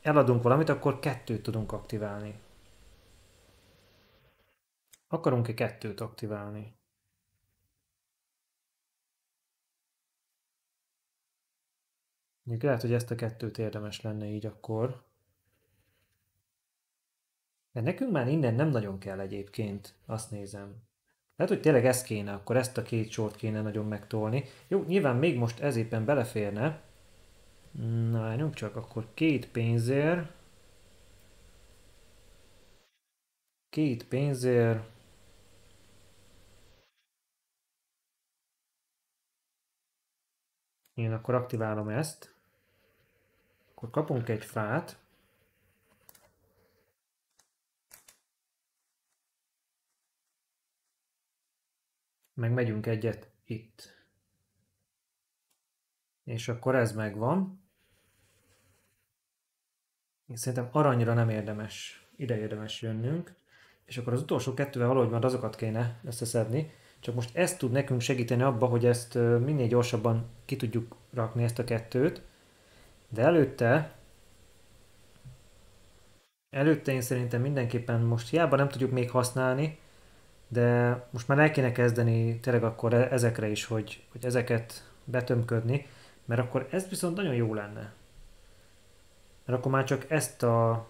S1: eladunk valamit, akkor kettőt tudunk aktiválni. Akarunk-e kettőt aktiválni? Mondjuk lehet, hogy ezt a kettőt érdemes lenne így akkor. De nekünk már innen nem nagyon kell egyébként, azt nézem. Lehet, hogy tényleg ez kéne, akkor ezt a két sort kéne nagyon megtolni. Jó, nyilván még most ez éppen beleférne, Na, várjunk csak, akkor két pénzér. Két pénzér. Én akkor aktiválom ezt. Akkor kapunk egy fát. Meg megyünk egyet itt. És akkor ez megvan. Szerintem aranyra nem érdemes, ide érdemes jönnünk, és akkor az utolsó kettővel valahogy már azokat kéne összeszedni, csak most ezt tud nekünk segíteni abba, hogy ezt minél gyorsabban ki tudjuk rakni ezt a kettőt, de előtte előtte én szerintem mindenképpen most hiába nem tudjuk még használni, de most már el kéne kezdeni tényleg akkor e- ezekre is, hogy, hogy ezeket betömködni, mert akkor ez viszont nagyon jó lenne. Mert akkor már csak ezt a,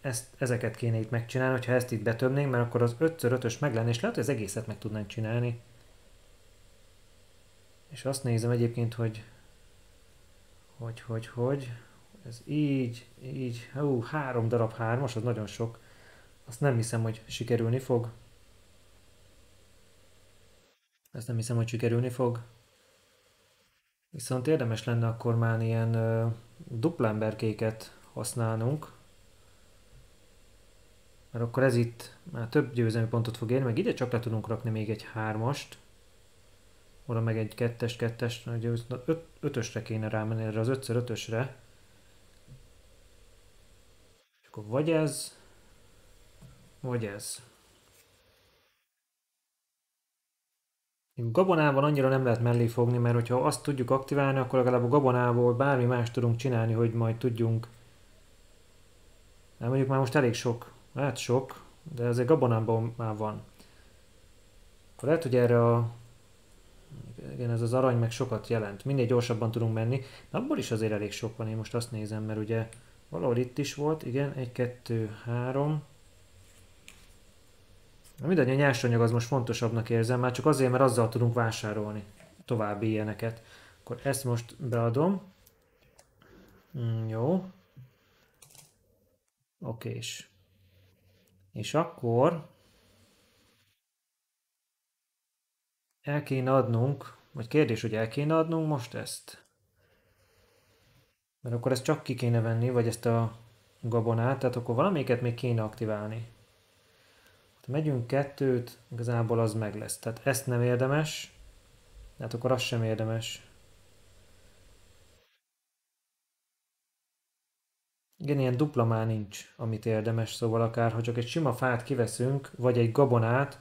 S1: ezt, ezeket kéne itt megcsinálni, hogyha ezt itt betömnénk, mert akkor az 5x5-ös meg lenne, és lehet, hogy az egészet meg tudnánk csinálni. És azt nézem egyébként, hogy hogy, hogy, hogy, ez így, így, hú, három darab hármas, az nagyon sok. Azt nem hiszem, hogy sikerülni fog. Ezt nem hiszem, hogy sikerülni fog. Viszont érdemes lenne akkor már ilyen ö, duplámberkéket használnunk. Mert akkor ez itt már több győzelmi pontot fog érni, meg ide csak le tudunk rakni még egy hármast. Oda meg egy kettes, kettes, öt, ötösre kéne rámenni, erre az ötször ötösre. És akkor vagy ez, vagy ez. Gabonával annyira nem lehet mellé fogni, mert hogyha azt tudjuk aktiválni, akkor legalább a gabonából bármi más tudunk csinálni, hogy majd tudjunk. De mondjuk már most elég sok, lehet sok, de azért gabonában már van. Akkor lehet, hogy erre a... Igen, ez az arany meg sokat jelent. Minél gyorsabban tudunk menni. De abból is azért elég sok van, én most azt nézem, mert ugye valahol itt is volt, igen, egy, kettő, három, mindegy, a nyersanyag az most fontosabbnak érzem, már csak azért, mert azzal tudunk vásárolni további ilyeneket. Akkor ezt most beadom. Mm, jó. Oké. És, és akkor el kéne adnunk, vagy kérdés, hogy el kéne adnunk most ezt? Mert akkor ezt csak ki kéne venni, vagy ezt a gabonát, tehát akkor valamelyiket még kéne aktiválni. Ha megyünk kettőt, igazából az meg lesz. Tehát ezt nem érdemes, hát akkor az sem érdemes. Igen, ilyen dupla már nincs, amit érdemes, szóval akár, ha csak egy sima fát kiveszünk, vagy egy gabonát,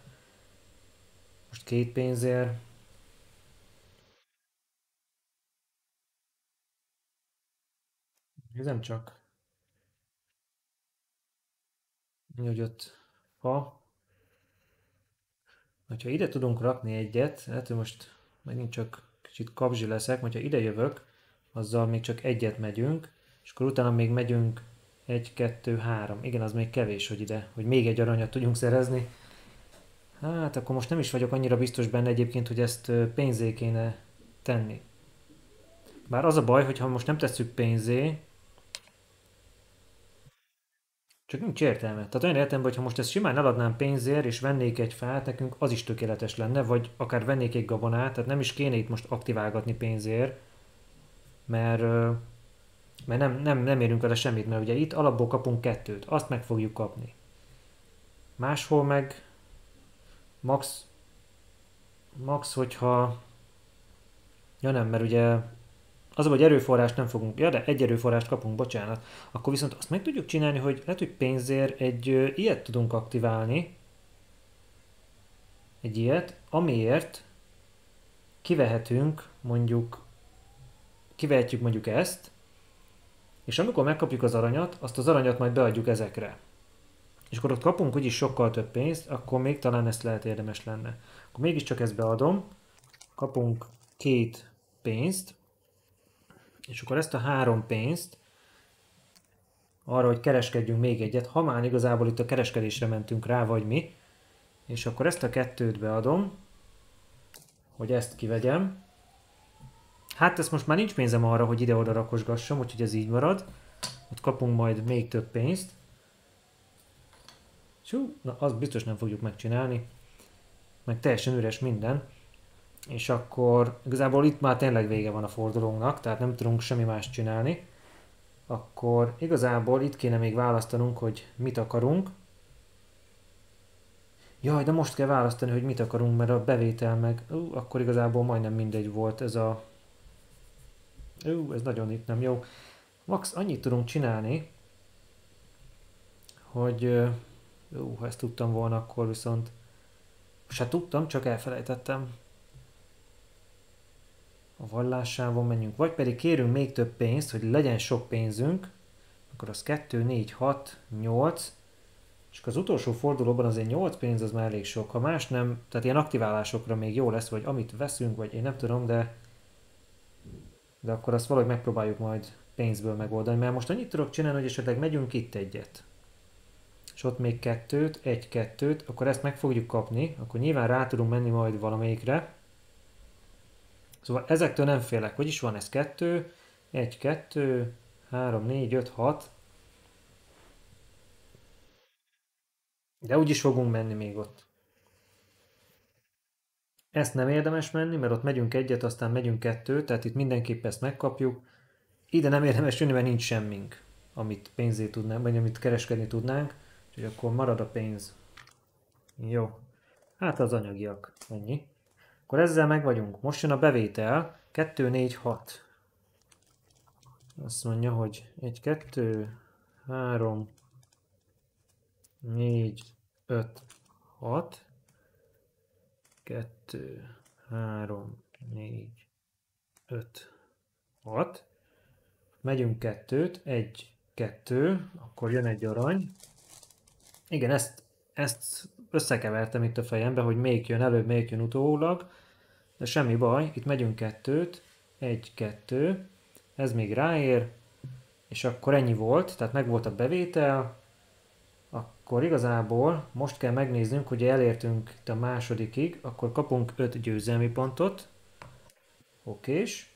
S1: most két pénzért, Ez nem csak. Hogy ott fa, Ha ide tudunk rakni egyet, hát hogy most megint csak kicsit kapzsi leszek, hogyha ide jövök, azzal még csak egyet megyünk, és akkor utána még megyünk egy, kettő, három. Igen, az még kevés, hogy ide, hogy még egy aranyat tudjunk szerezni. Hát akkor most nem is vagyok annyira biztos benne egyébként, hogy ezt pénzé kéne tenni. Bár az a baj, hogy ha most nem tesszük pénzé, Csak nincs értelme. Tehát olyan értelme, hogy ha most ezt simán eladnám pénzért, és vennék egy fát, nekünk az is tökéletes lenne, vagy akár vennék egy gabonát, tehát nem is kéne itt most aktiválgatni pénzért, mert, mert nem, nem, nem érünk vele semmit, mert ugye itt alapból kapunk kettőt, azt meg fogjuk kapni. Máshol meg max, max hogyha Ja nem, mert ugye az, hogy erőforrást nem fogunk, ja, de egy erőforrást kapunk, bocsánat, akkor viszont azt meg tudjuk csinálni, hogy lehet, hogy pénzért egy ö, ilyet tudunk aktiválni, egy ilyet, amiért kivehetünk mondjuk, kivehetjük mondjuk ezt, és amikor megkapjuk az aranyat, azt az aranyat majd beadjuk ezekre. És akkor ott kapunk úgyis sokkal több pénzt, akkor még talán ezt lehet érdemes lenne. Akkor mégiscsak ezt beadom, kapunk két pénzt, és akkor ezt a három pénzt arra, hogy kereskedjünk még egyet, ha már igazából itt a kereskedésre mentünk rá, vagy mi, és akkor ezt a kettőt beadom, hogy ezt kivegyem. Hát ezt most már nincs pénzem arra, hogy ide-oda rakosgassam, úgyhogy ez így marad. Ott kapunk majd még több pénzt. Csú, na azt biztos nem fogjuk megcsinálni. Meg teljesen üres minden és akkor igazából itt már tényleg vége van a fordulónknak, tehát nem tudunk semmi más csinálni, akkor igazából itt kéne még választanunk, hogy mit akarunk. Jaj, de most kell választani, hogy mit akarunk, mert a bevétel meg, ú, akkor igazából majdnem mindegy volt ez a... Ú, ez nagyon itt nem jó. Max, annyit tudunk csinálni, hogy jó, ha ezt tudtam volna, akkor viszont most hát tudtam, csak elfelejtettem. A vallássávon menjünk. Vagy pedig kérünk még több pénzt, hogy legyen sok pénzünk. Akkor az 2, 4, 6, 8. És az utolsó fordulóban azért 8 pénz az már elég sok. Ha más nem, tehát ilyen aktiválásokra még jó lesz, vagy amit veszünk, vagy én nem tudom, de de akkor azt valahogy megpróbáljuk majd pénzből megoldani, mert most annyit tudok csinálni, hogy esetleg megyünk itt egyet. És ott még kettőt, egy-kettőt, akkor ezt meg fogjuk kapni, akkor nyilván rá tudunk menni majd valamelyikre. Szóval ezektől nem félek, hogy is van ez kettő, egy, kettő, három, négy, öt, hat. De úgy is fogunk menni még ott. Ezt nem érdemes menni, mert ott megyünk egyet, aztán megyünk kettőt, tehát itt mindenképp ezt megkapjuk. Ide nem érdemes jönni, mert nincs semmink, amit pénzé tudnánk, vagy amit kereskedni tudnánk, úgyhogy akkor marad a pénz. Jó. Hát az anyagiak. Ennyi. Akkor ezzel meg vagyunk. Most jön a bevétel. 2, 4, 6. Azt mondja, hogy 1, 2, 3, 4, 5, 6. 2, 3, 4, 5, 6. Megyünk kettőt, egy, kettő, akkor jön egy arany. Igen, ezt, ezt összekevertem itt a fejembe, hogy melyik jön előbb, melyik jön utólag, de semmi baj, itt megyünk kettőt, egy, kettő, ez még ráér, és akkor ennyi volt, tehát meg volt a bevétel, akkor igazából most kell megnéznünk, hogy elértünk itt a másodikig, akkor kapunk 5 győzelmi pontot, okés,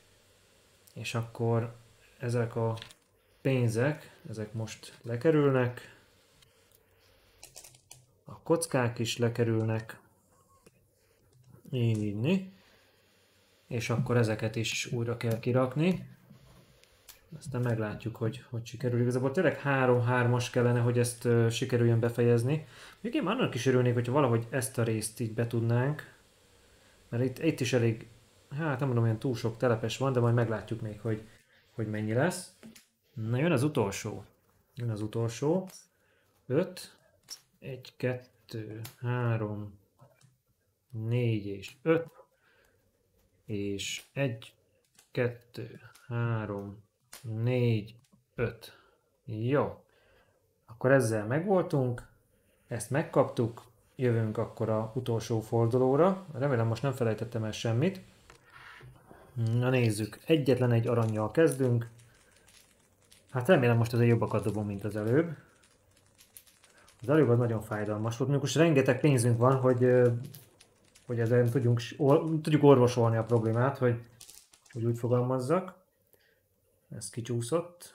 S1: és akkor ezek a pénzek, ezek most lekerülnek, a kockák is lekerülnek, így, és akkor ezeket is újra kell kirakni. Aztán meglátjuk, hogy hogy sikerül. Igazából tényleg 3-3-as kellene, hogy ezt uh, sikerüljön befejezni. Még én annak is örülnék, hogyha valahogy ezt a részt így betudnánk. Mert itt, itt is elég, hát nem mondom, olyan túl sok telepes van, de majd meglátjuk még, hogy, hogy mennyi lesz. Na jön az utolsó. Jön az utolsó. 5, 1, 2, 3, 4 és 5. És 1, 2, 3, 4, 5. Jó. Akkor ezzel megvoltunk, ezt megkaptuk, jövünk akkor a utolsó fordulóra. Remélem most nem felejtettem el semmit. Na nézzük, egyetlen egy aranyjal kezdünk. Hát remélem most azért jobbakat dobom, mint az előbb. Az előbb az nagyon fájdalmas volt. Most rengeteg pénzünk van, hogy, hogy ezen tudjunk, tudjuk orvosolni a problémát, hogy, hogy úgy fogalmazzak. Ez kicsúszott.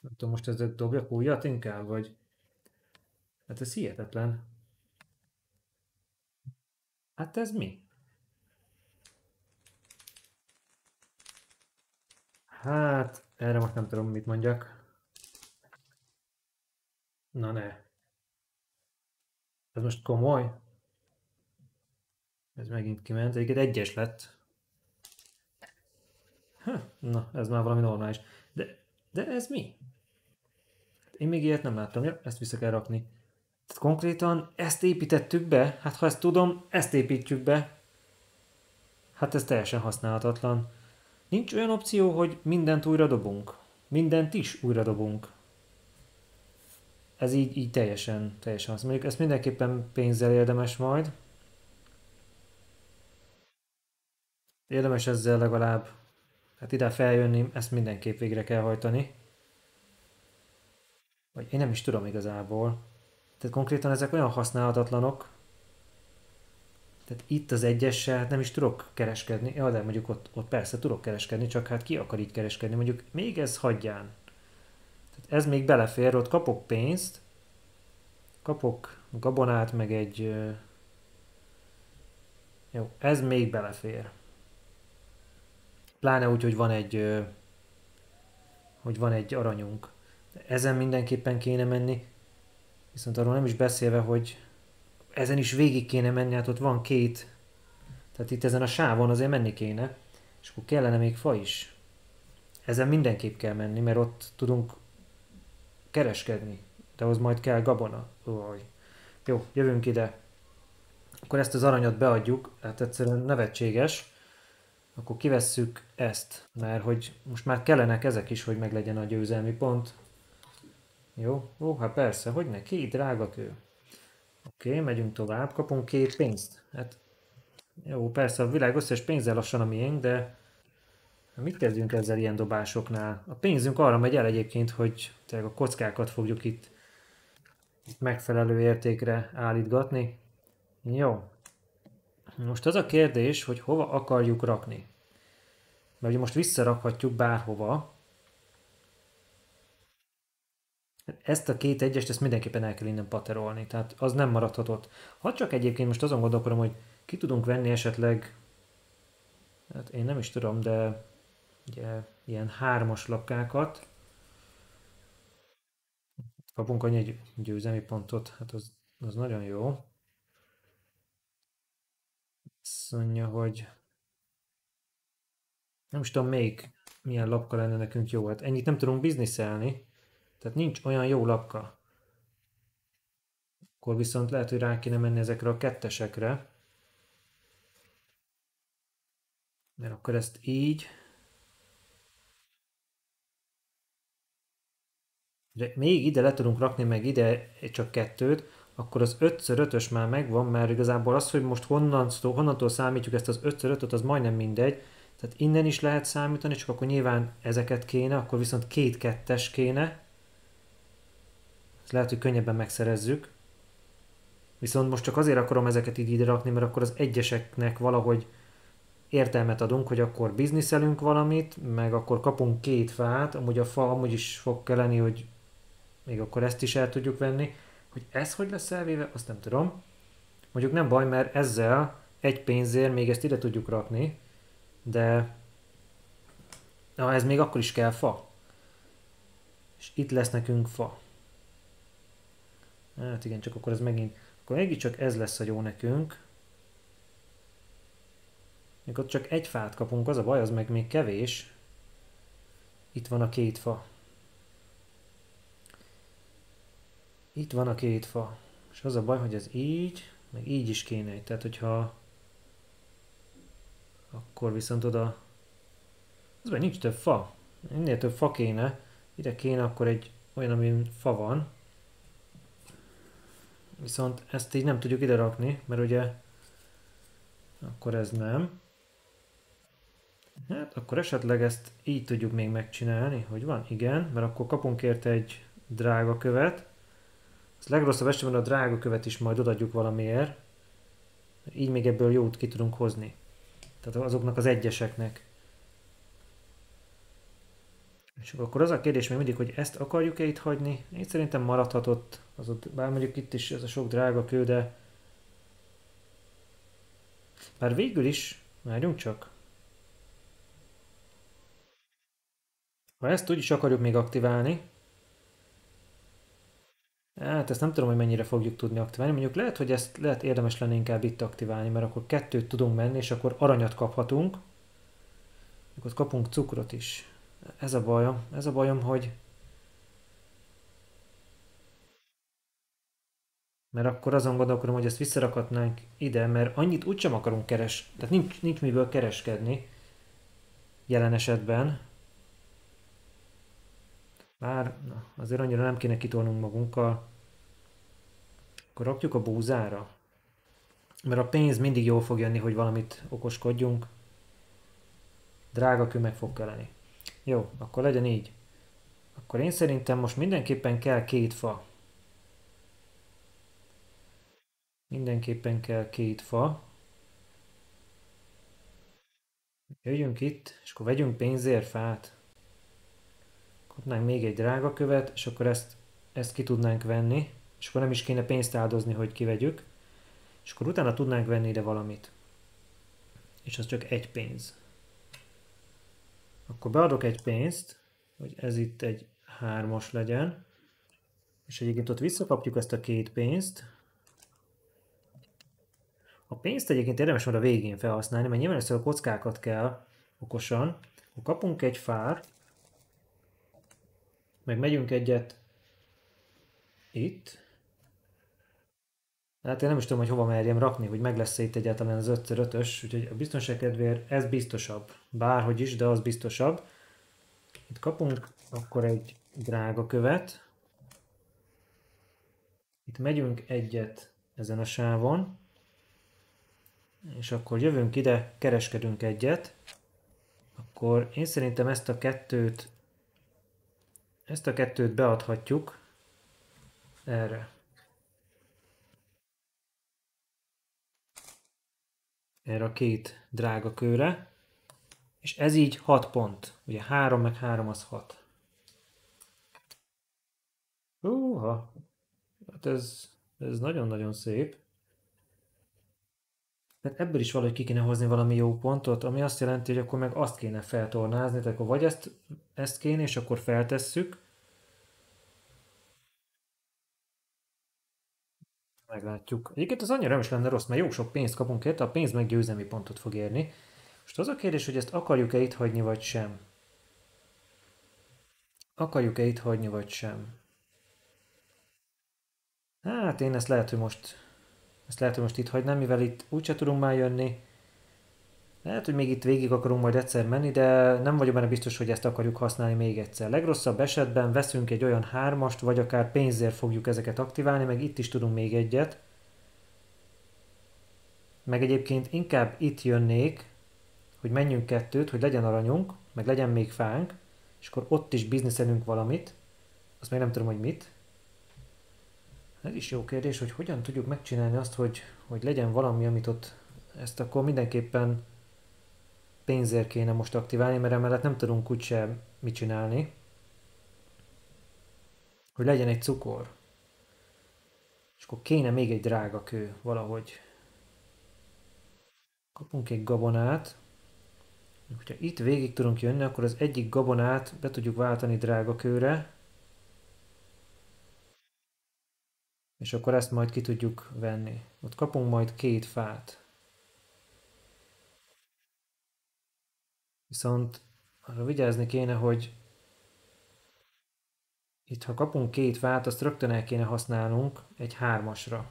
S1: Nem tudom, most ezzel dobjak újat inkább, vagy... Hát ez hihetetlen. Hát ez mi? Hát, erre most nem tudom, mit mondjak. Na ne. Ez most komoly? Ez megint kiment. Egyébként egyes lett. Ha, na, ez már valami normális. De, de ez mi? Én még ilyet nem láttam. Ja, ezt vissza kell rakni. Tehát konkrétan ezt építettük be? Hát ha ezt tudom, ezt építjük be. Hát ez teljesen használhatatlan. Nincs olyan opció, hogy mindent újra dobunk. Mindent is újra dobunk. Ez így, így teljesen, teljesen azt mondjuk. Ezt mindenképpen pénzzel érdemes majd. Érdemes ezzel legalább Hát ide feljönni, ezt mindenképp végre kell hajtani. Vagy én nem is tudom igazából. Tehát konkrétan ezek olyan használhatatlanok. Tehát itt az egyessel hát nem is tudok kereskedni. Ja, de mondjuk ott, ott persze tudok kereskedni, csak hát ki akar így kereskedni. Mondjuk még ez hagyján. Ez még belefér, ott kapok pénzt, kapok gabonát, meg egy... Jó, ez még belefér. Pláne úgy, hogy van egy, hogy van egy aranyunk. Ezen mindenképpen kéne menni, viszont arról nem is beszélve, hogy ezen is végig kéne menni, hát ott van két, tehát itt ezen a sávon azért menni kéne, és akkor kellene még fa is. Ezen mindenképp kell menni, mert ott tudunk kereskedni. De ahhoz majd kell gabona. Uaj. Jó, jövünk ide. Akkor ezt az aranyat beadjuk, hát egyszerűen nevetséges. Akkor kivesszük ezt, mert hogy most már kellenek ezek is, hogy meglegyen a győzelmi pont. Jó, ó, hát persze, hogy ne, két drága kő. Oké, megyünk tovább, kapunk két pénzt. Hát jó, persze a világ összes pénzzel lassan a miénk, de mit kezdünk ezzel ilyen dobásoknál? A pénzünk arra megy el egyébként, hogy a kockákat fogjuk itt, itt megfelelő értékre állítgatni. Jó. Most az a kérdés, hogy hova akarjuk rakni. Mert ugye most visszarakhatjuk bárhova. Ezt a két egyest, ezt mindenképpen el kell innen paterolni, tehát az nem maradhatott. Ha csak egyébként most azon gondolkodom, hogy ki tudunk venni esetleg, hát én nem is tudom, de ugye ilyen hármas lapkákat, kapunk annyi győzelmi pontot, hát az, az nagyon jó. Azt mondja, hogy nem is tudom még milyen lapka lenne nekünk jó. Hát ennyit nem tudunk bizniszelni, tehát nincs olyan jó lapka. Akkor viszont lehet, hogy rá kéne menni ezekre a kettesekre. Mert akkor ezt így. Még ide le tudunk rakni, meg ide csak kettőt, akkor az 5x5-ös már megvan, mert igazából az, hogy most honnantól, honnantól számítjuk ezt az 5x5-öt, az majdnem mindegy. Tehát innen is lehet számítani, csak akkor nyilván ezeket kéne, akkor viszont két kettes kéne. Ezt lehet, hogy könnyebben megszerezzük. Viszont most csak azért akarom ezeket így ide rakni, mert akkor az egyeseknek valahogy értelmet adunk, hogy akkor bizniszelünk valamit, meg akkor kapunk két fát, amúgy a fa amúgy is fog kelleni, hogy még akkor ezt is el tudjuk venni. Hogy ez hogy lesz elvéve, azt nem tudom. Mondjuk nem baj, mert ezzel egy pénzért még ezt ide tudjuk rakni, de na, ez még akkor is kell fa. És itt lesz nekünk fa. Hát igen, csak akkor ez megint, akkor megint csak ez lesz a jó nekünk. Még ott csak egy fát kapunk, az a baj, az meg még kevés. Itt van a két fa. Itt van a két fa. És az a baj, hogy ez így, meg így is kéne. Tehát, hogyha akkor viszont oda az nincs több fa. Ennél több fa kéne. Ide kéne akkor egy olyan, amin fa van. Viszont ezt így nem tudjuk ide rakni, mert ugye akkor ez nem. Hát akkor esetleg ezt így tudjuk még megcsinálni, hogy van? Igen, mert akkor kapunk érte egy drága követ. Ez legrosszabb esetben a drága követ is majd odaadjuk valamiért. Így még ebből jót ki tudunk hozni. Tehát azoknak az egyeseknek. És akkor az a kérdés még mindig, hogy ezt akarjuk-e itt hagyni? Én szerintem maradhatott, az ott, bár mondjuk itt is ez a sok drága kő, de bár végül is, várjunk csak. Ha ezt úgy is akarjuk még aktiválni, Hát ezt nem tudom, hogy mennyire fogjuk tudni aktiválni. Mondjuk lehet, hogy ezt lehet érdemes lenne inkább itt aktiválni, mert akkor kettőt tudunk menni, és akkor aranyat kaphatunk. Akkor kapunk cukrot is. Ez a bajom. Ez a bajom, hogy Mert akkor azon gondolkodom, hogy ezt visszarakhatnánk ide, mert annyit úgysem akarunk keres... Tehát nincs, nincs miből kereskedni jelen esetben. Bár na, azért annyira nem kéne kitolnunk magunkkal. Akkor rakjuk a búzára. Mert a pénz mindig jól fog jönni, hogy valamit okoskodjunk. Drága kő meg fog kelleni. Jó, akkor legyen így. Akkor én szerintem most mindenképpen kell két fa. Mindenképpen kell két fa. Jöjjünk itt, és akkor vegyünk pénzért fát kapnánk még egy drága követ, és akkor ezt, ezt ki tudnánk venni, és akkor nem is kéne pénzt áldozni, hogy kivegyük, és akkor utána tudnánk venni ide valamit. És az csak egy pénz. Akkor beadok egy pénzt, hogy ez itt egy hármas legyen, és egyébként ott visszakapjuk ezt a két pénzt. A pénzt egyébként érdemes majd a végén felhasználni, mert nyilván ezt a kockákat kell okosan. Akkor kapunk egy fár, meg megyünk egyet itt. Hát én nem is tudom, hogy hova merjem rakni, hogy meg lesz itt egyáltalán az 5x5-ös, úgyhogy a biztonság kedvéért ez biztosabb. Bárhogy is, de az biztosabb. Itt kapunk akkor egy drága követ. Itt megyünk egyet ezen a sávon. És akkor jövünk ide, kereskedünk egyet. Akkor én szerintem ezt a kettőt ezt a kettőt beadhatjuk erre. Erre a két drága kőre. És ez így 6 pont. Ugye 3 meg 3 az 6. Húha. Hát ez, ez nagyon-nagyon szép. Hát ebből is valahogy ki kéne hozni valami jó pontot, ami azt jelenti, hogy akkor meg azt kéne feltornázni, tehát akkor vagy ezt, ezt kéne, és akkor feltesszük. Meglátjuk. Egyébként az annyira nem is lenne rossz, mert jó sok pénzt kapunk érte, a pénz meg győzelmi pontot fog érni. Most az a kérdés, hogy ezt akarjuk-e itt hagyni, vagy sem. Akarjuk-e itt hagyni, vagy sem. Hát én ezt lehet, hogy most ezt lehet, hogy most itt hagynám, mivel itt úgyse tudunk már jönni. Lehet, hogy még itt végig akarunk majd egyszer menni, de nem vagyok benne biztos, hogy ezt akarjuk használni még egyszer. Legrosszabb esetben veszünk egy olyan hármast, vagy akár pénzért fogjuk ezeket aktiválni, meg itt is tudunk még egyet. Meg egyébként inkább itt jönnék, hogy menjünk kettőt, hogy legyen aranyunk, meg legyen még fánk, és akkor ott is bizniszelünk valamit. Azt még nem tudom, hogy mit. Ez is jó kérdés, hogy hogyan tudjuk megcsinálni azt, hogy, hogy legyen valami, amit ott ezt akkor mindenképpen pénzért kéne most aktiválni, mert emellett nem tudunk úgyse mit csinálni. Hogy legyen egy cukor. És akkor kéne még egy drága kő valahogy. Kapunk egy gabonát. Hogyha itt végig tudunk jönni, akkor az egyik gabonát be tudjuk váltani drága kőre. És akkor ezt majd ki tudjuk venni. Ott kapunk majd két fát. Viszont arra vigyázni kéne, hogy itt ha kapunk két fát, azt rögtön el kéne használnunk egy hármasra.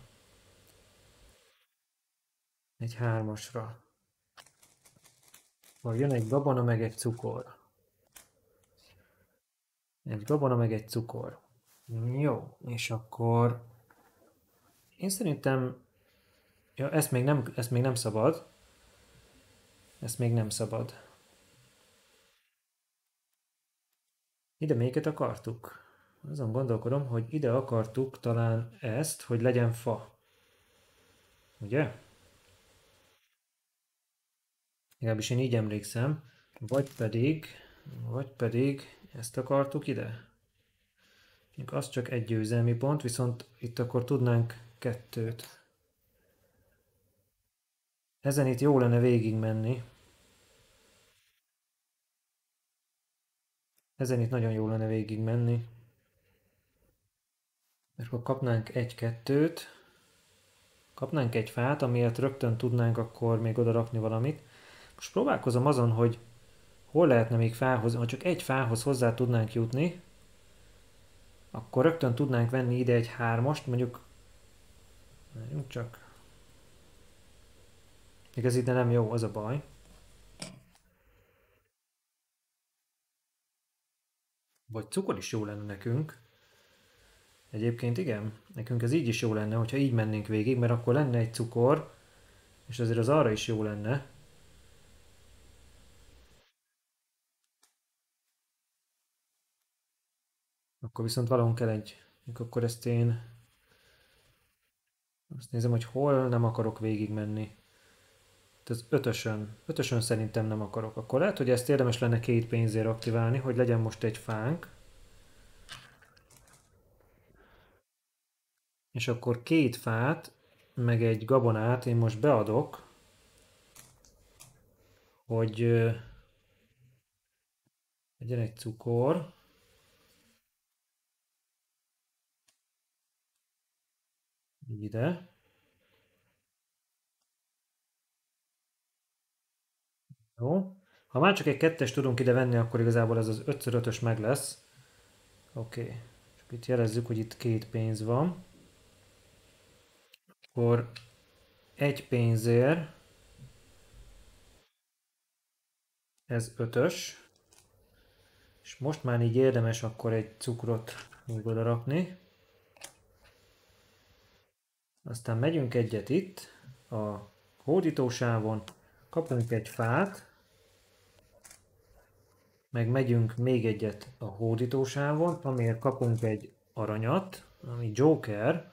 S1: Egy hármasra. Vagy jön egy gabona, meg egy cukor. Egy gabona, meg egy cukor. Jó, és akkor én szerintem, ja, ezt még nem, ezt még nem szabad. Ezt még nem szabad. Ide melyiket akartuk? Azon gondolkodom, hogy ide akartuk talán ezt, hogy legyen fa. Ugye? Legalábbis én így emlékszem. Vagy pedig, vagy pedig ezt akartuk ide. Az csak egy győzelmi pont, viszont itt akkor tudnánk kettőt. Ezen itt jó lenne végig Ezen itt nagyon jó lenne végig menni. És akkor kapnánk egy-kettőt. Kapnánk egy fát, amiért rögtön tudnánk akkor még oda rakni valamit. Most próbálkozom azon, hogy hol lehetne még fához, ha csak egy fához hozzá tudnánk jutni, akkor rögtön tudnánk venni ide egy hármast, mondjuk Várjunk csak. Igaz, ide nem jó, az a baj. Vagy cukor is jó lenne nekünk. Egyébként igen, nekünk ez így is jó lenne, hogyha így mennénk végig, mert akkor lenne egy cukor, és azért az arra is jó lenne. Akkor viszont valahol kell egy, akkor ezt én azt nézem, hogy hol nem akarok végigmenni. Ez ötösön. Ötösön szerintem nem akarok. Akkor lehet, hogy ezt érdemes lenne két pénzért aktiválni, hogy legyen most egy fánk. És akkor két fát, meg egy gabonát én most beadok, hogy legyen egy cukor. ide. Jó. Ha már csak egy kettes tudunk ide venni, akkor igazából ez az 5x5-ös meg lesz. Oké. Okay. Itt jelezzük, hogy itt két pénz van. Akkor egy pénzért ez ötös. És most már így érdemes akkor egy cukrot még oda rakni. Aztán megyünk egyet itt, a hódítósávon, kapunk egy fát, meg megyünk még egyet a hódítósávon, amiért kapunk egy aranyat, ami Joker,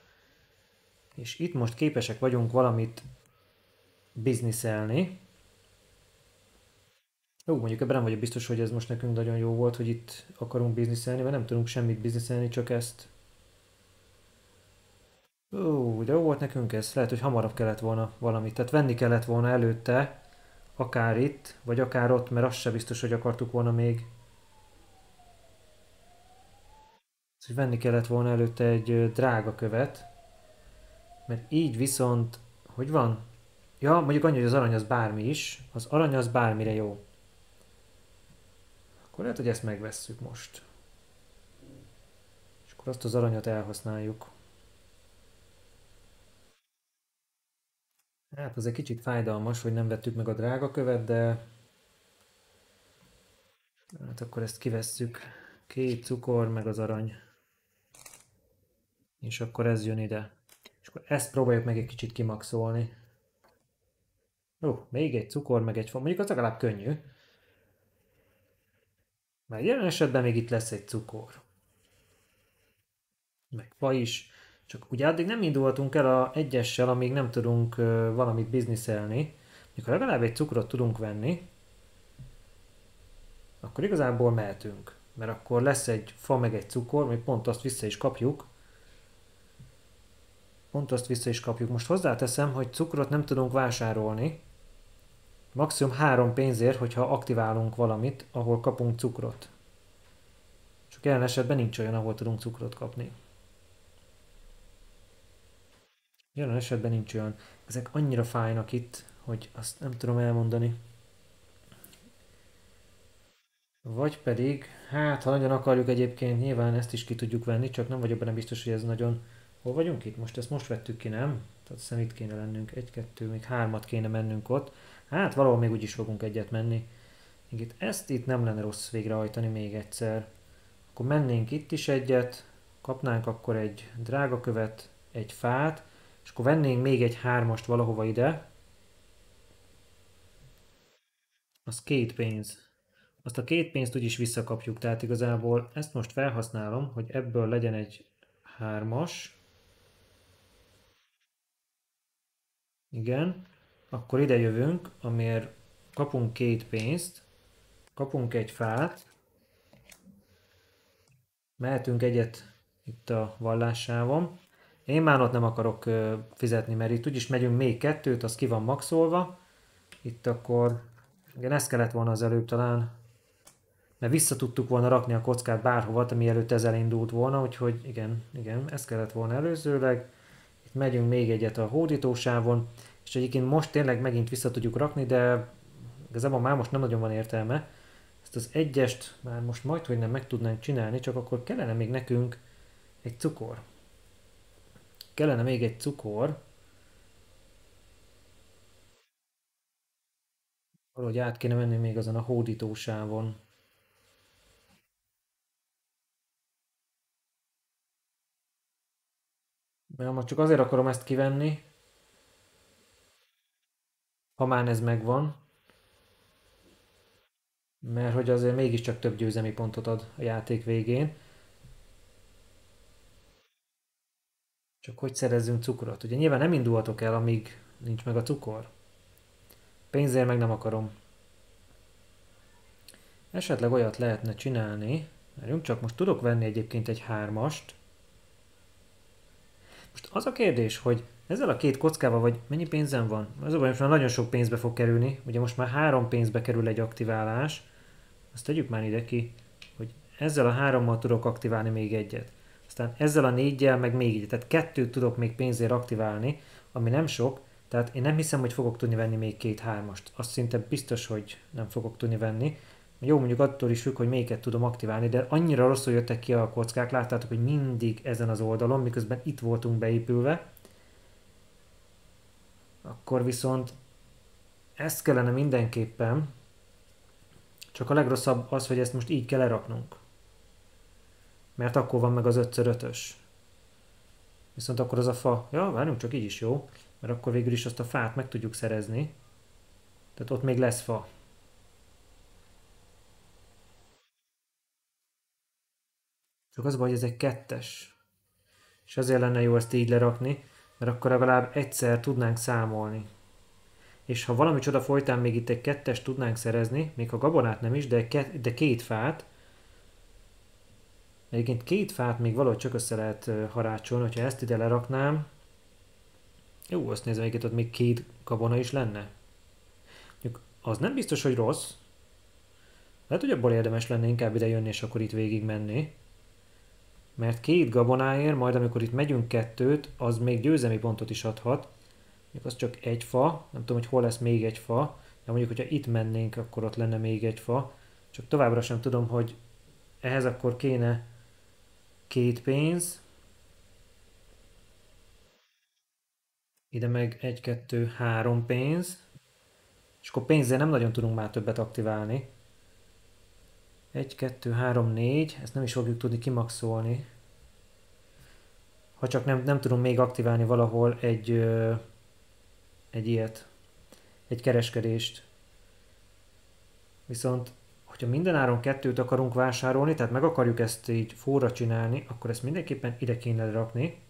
S1: és itt most képesek vagyunk valamit bizniszelni. Jó, mondjuk ebben nem vagyok biztos, hogy ez most nekünk nagyon jó volt, hogy itt akarunk bizniszelni, mert nem tudunk semmit bizniszelni, csak ezt. Ó, de jó volt nekünk ez. Lehet, hogy hamarabb kellett volna valamit. Tehát venni kellett volna előtte, akár itt, vagy akár ott, mert az se biztos, hogy akartuk volna még. Hogy venni kellett volna előtte egy drága követ, mert így viszont, hogy van? Ja, mondjuk annyi, hogy az arany az bármi is, az arany az bármire jó. Akkor lehet, hogy ezt megvesszük most. És akkor azt az aranyat elhasználjuk. Hát az egy kicsit fájdalmas, hogy nem vettük meg a drága követ, de hát akkor ezt kivesszük. Két cukor, meg az arany. És akkor ez jön ide. És akkor ezt próbáljuk meg egy kicsit kimaxolni. Ó, még egy cukor, meg egy fa. Mondjuk az legalább könnyű. Mert jelen esetben még itt lesz egy cukor. Meg fa is. Csak ugye addig nem indulhatunk el a egyessel, amíg nem tudunk valamit bizniszelni. Mikor legalább egy cukrot tudunk venni, akkor igazából mehetünk. Mert akkor lesz egy fa meg egy cukor, mi pont azt vissza is kapjuk. Pont azt vissza is kapjuk. Most hozzáteszem, hogy cukrot nem tudunk vásárolni. Maximum három pénzért, hogyha aktiválunk valamit, ahol kapunk cukrot. Csak jelen esetben nincs olyan, ahol tudunk cukrot kapni. Jelen esetben nincs olyan. Ezek annyira fájnak itt, hogy azt nem tudom elmondani. Vagy pedig, hát ha nagyon akarjuk egyébként, nyilván ezt is ki tudjuk venni, csak nem vagyok benne biztos, hogy ez nagyon... Hol vagyunk itt? Most ezt most vettük ki, nem? Tehát azt itt kéne lennünk. Egy, kettő, még hármat kéne mennünk ott. Hát valahol még úgyis fogunk egyet menni. Még itt ezt itt nem lenne rossz végrehajtani még egyszer. Akkor mennénk itt is egyet, kapnánk akkor egy drága követ, egy fát, és akkor vennénk még egy hármast valahova ide. Az két pénz. Azt a két pénzt úgyis visszakapjuk, tehát igazából ezt most felhasználom, hogy ebből legyen egy hármas. Igen. Akkor ide jövünk, amiért kapunk két pénzt, kapunk egy fát, mehetünk egyet itt a vallássávon, én már ott nem akarok fizetni, mert itt úgyis megyünk még kettőt, az ki van maxolva. Itt akkor, igen, ezt kellett volna az előbb talán, mert vissza tudtuk volna rakni a kockát bárhova, ami előtt ez elindult volna, úgyhogy igen, igen, ez kellett volna előzőleg. Itt megyünk még egyet a hódítósávon, és egyébként most tényleg megint vissza tudjuk rakni, de igazából már most nem nagyon van értelme. Ezt az egyest már most majd, hogy nem meg tudnánk csinálni, csak akkor kellene még nekünk egy cukor. Kellene még egy cukor. Valahogy át kéne menni még azon a hódítósávon. Mert most csak azért akarom ezt kivenni, ha már ez megvan, mert hogy azért mégiscsak több győzelmi pontot ad a játék végén. Csak hogy szerezzünk cukrot? Ugye nyilván nem indulhatok el, amíg nincs meg a cukor. Pénzért meg nem akarom. Esetleg olyat lehetne csinálni, mert csak most tudok venni egyébként egy hármast. Most az a kérdés, hogy ezzel a két kockával, vagy mennyi pénzem van? Az a baj, most már nagyon sok pénzbe fog kerülni. Ugye most már három pénzbe kerül egy aktiválás. Azt tegyük már ide ki, hogy ezzel a hárommal tudok aktiválni még egyet. Aztán ezzel a négyel meg még így, tehát kettőt tudok még pénzért aktiválni, ami nem sok, tehát én nem hiszem, hogy fogok tudni venni még két hármast. Azt szinte biztos, hogy nem fogok tudni venni, Jó, mondjuk attól is függ, hogy melyiket tudom aktiválni, de annyira rosszul jöttek ki a kockák, láttátok, hogy mindig ezen az oldalon, miközben itt voltunk beépülve. Akkor viszont ezt kellene mindenképpen, csak a legrosszabb az, hogy ezt most így kell leraknunk. Mert akkor van meg az 5x5-ös. Viszont akkor az a fa, ja, várjunk, csak így is jó, mert akkor végül is azt a fát meg tudjuk szerezni. Tehát ott még lesz fa. Csak az baj, hogy ez egy kettes. És azért lenne jó ezt így lerakni, mert akkor legalább egyszer tudnánk számolni. És ha valami csoda folytán még itt egy kettes tudnánk szerezni, még a gabonát nem is, de, de két fát, Egyébként két fát még valahogy csak össze lehet harácsolni, hogyha ezt ide leraknám. Jó, azt nézem, hogy ott még két gabona is lenne. Az nem biztos, hogy rossz. Lehet, hogy abból érdemes lenne inkább ide jönni, és akkor itt végig menni. Mert két gabonáért, majd amikor itt megyünk kettőt, az még győzelmi pontot is adhat. Még az csak egy fa, nem tudom, hogy hol lesz még egy fa. De mondjuk, hogyha itt mennénk, akkor ott lenne még egy fa. Csak továbbra sem tudom, hogy ehhez akkor kéne két pénz. Ide meg egy, kettő, három pénz. És akkor pénzzel nem nagyon tudunk már többet aktiválni. 1, 2, 3, 4, ezt nem is fogjuk tudni kimaxolni. Ha csak nem, nem tudunk még aktiválni valahol egy, ö, egy ilyet, egy kereskedést. Viszont, hogyha minden áron kettőt akarunk vásárolni, tehát meg akarjuk ezt így forra csinálni, akkor ezt mindenképpen ide kéne rakni.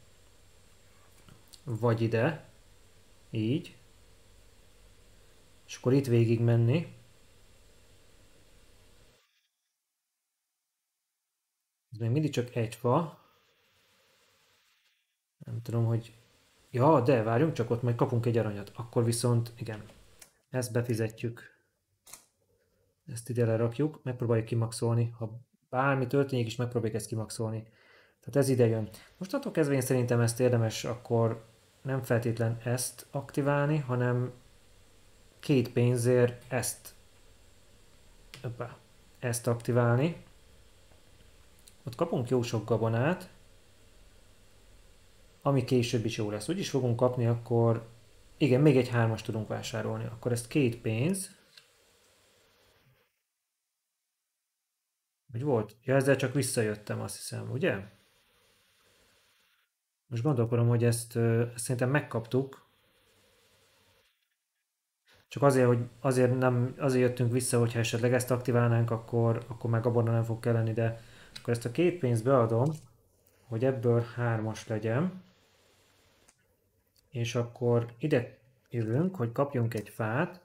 S1: Vagy ide. Így. És akkor itt végig menni. Ez még mindig csak egy fa. Nem tudom, hogy... Ja, de várjunk csak, ott majd kapunk egy aranyat. Akkor viszont, igen, ezt befizetjük. Ezt ide lerakjuk, megpróbáljuk kimaxolni. Ha bármi történik is, megpróbáljuk ezt kimaxolni. Tehát ez ide jön. Most attól kezdve én szerintem ezt érdemes akkor nem feltétlen ezt aktiválni, hanem két pénzért ezt, opa, ezt aktiválni. Ott kapunk jó sok gabonát, ami később is jó lesz. Úgy is fogunk kapni, akkor igen, még egy hármas tudunk vásárolni. Akkor ezt két pénz. Hogy volt? Ja, ezzel csak visszajöttem, azt hiszem, ugye? Most gondolkodom, hogy ezt, ezt szerintem megkaptuk. Csak azért, hogy azért, nem, azért jöttünk vissza, hogyha esetleg ezt aktiválnánk, akkor, akkor meg abban nem fog kelleni, de akkor ezt a két pénzt beadom, hogy ebből hármas legyen. És akkor ide jövünk, hogy kapjunk egy fát,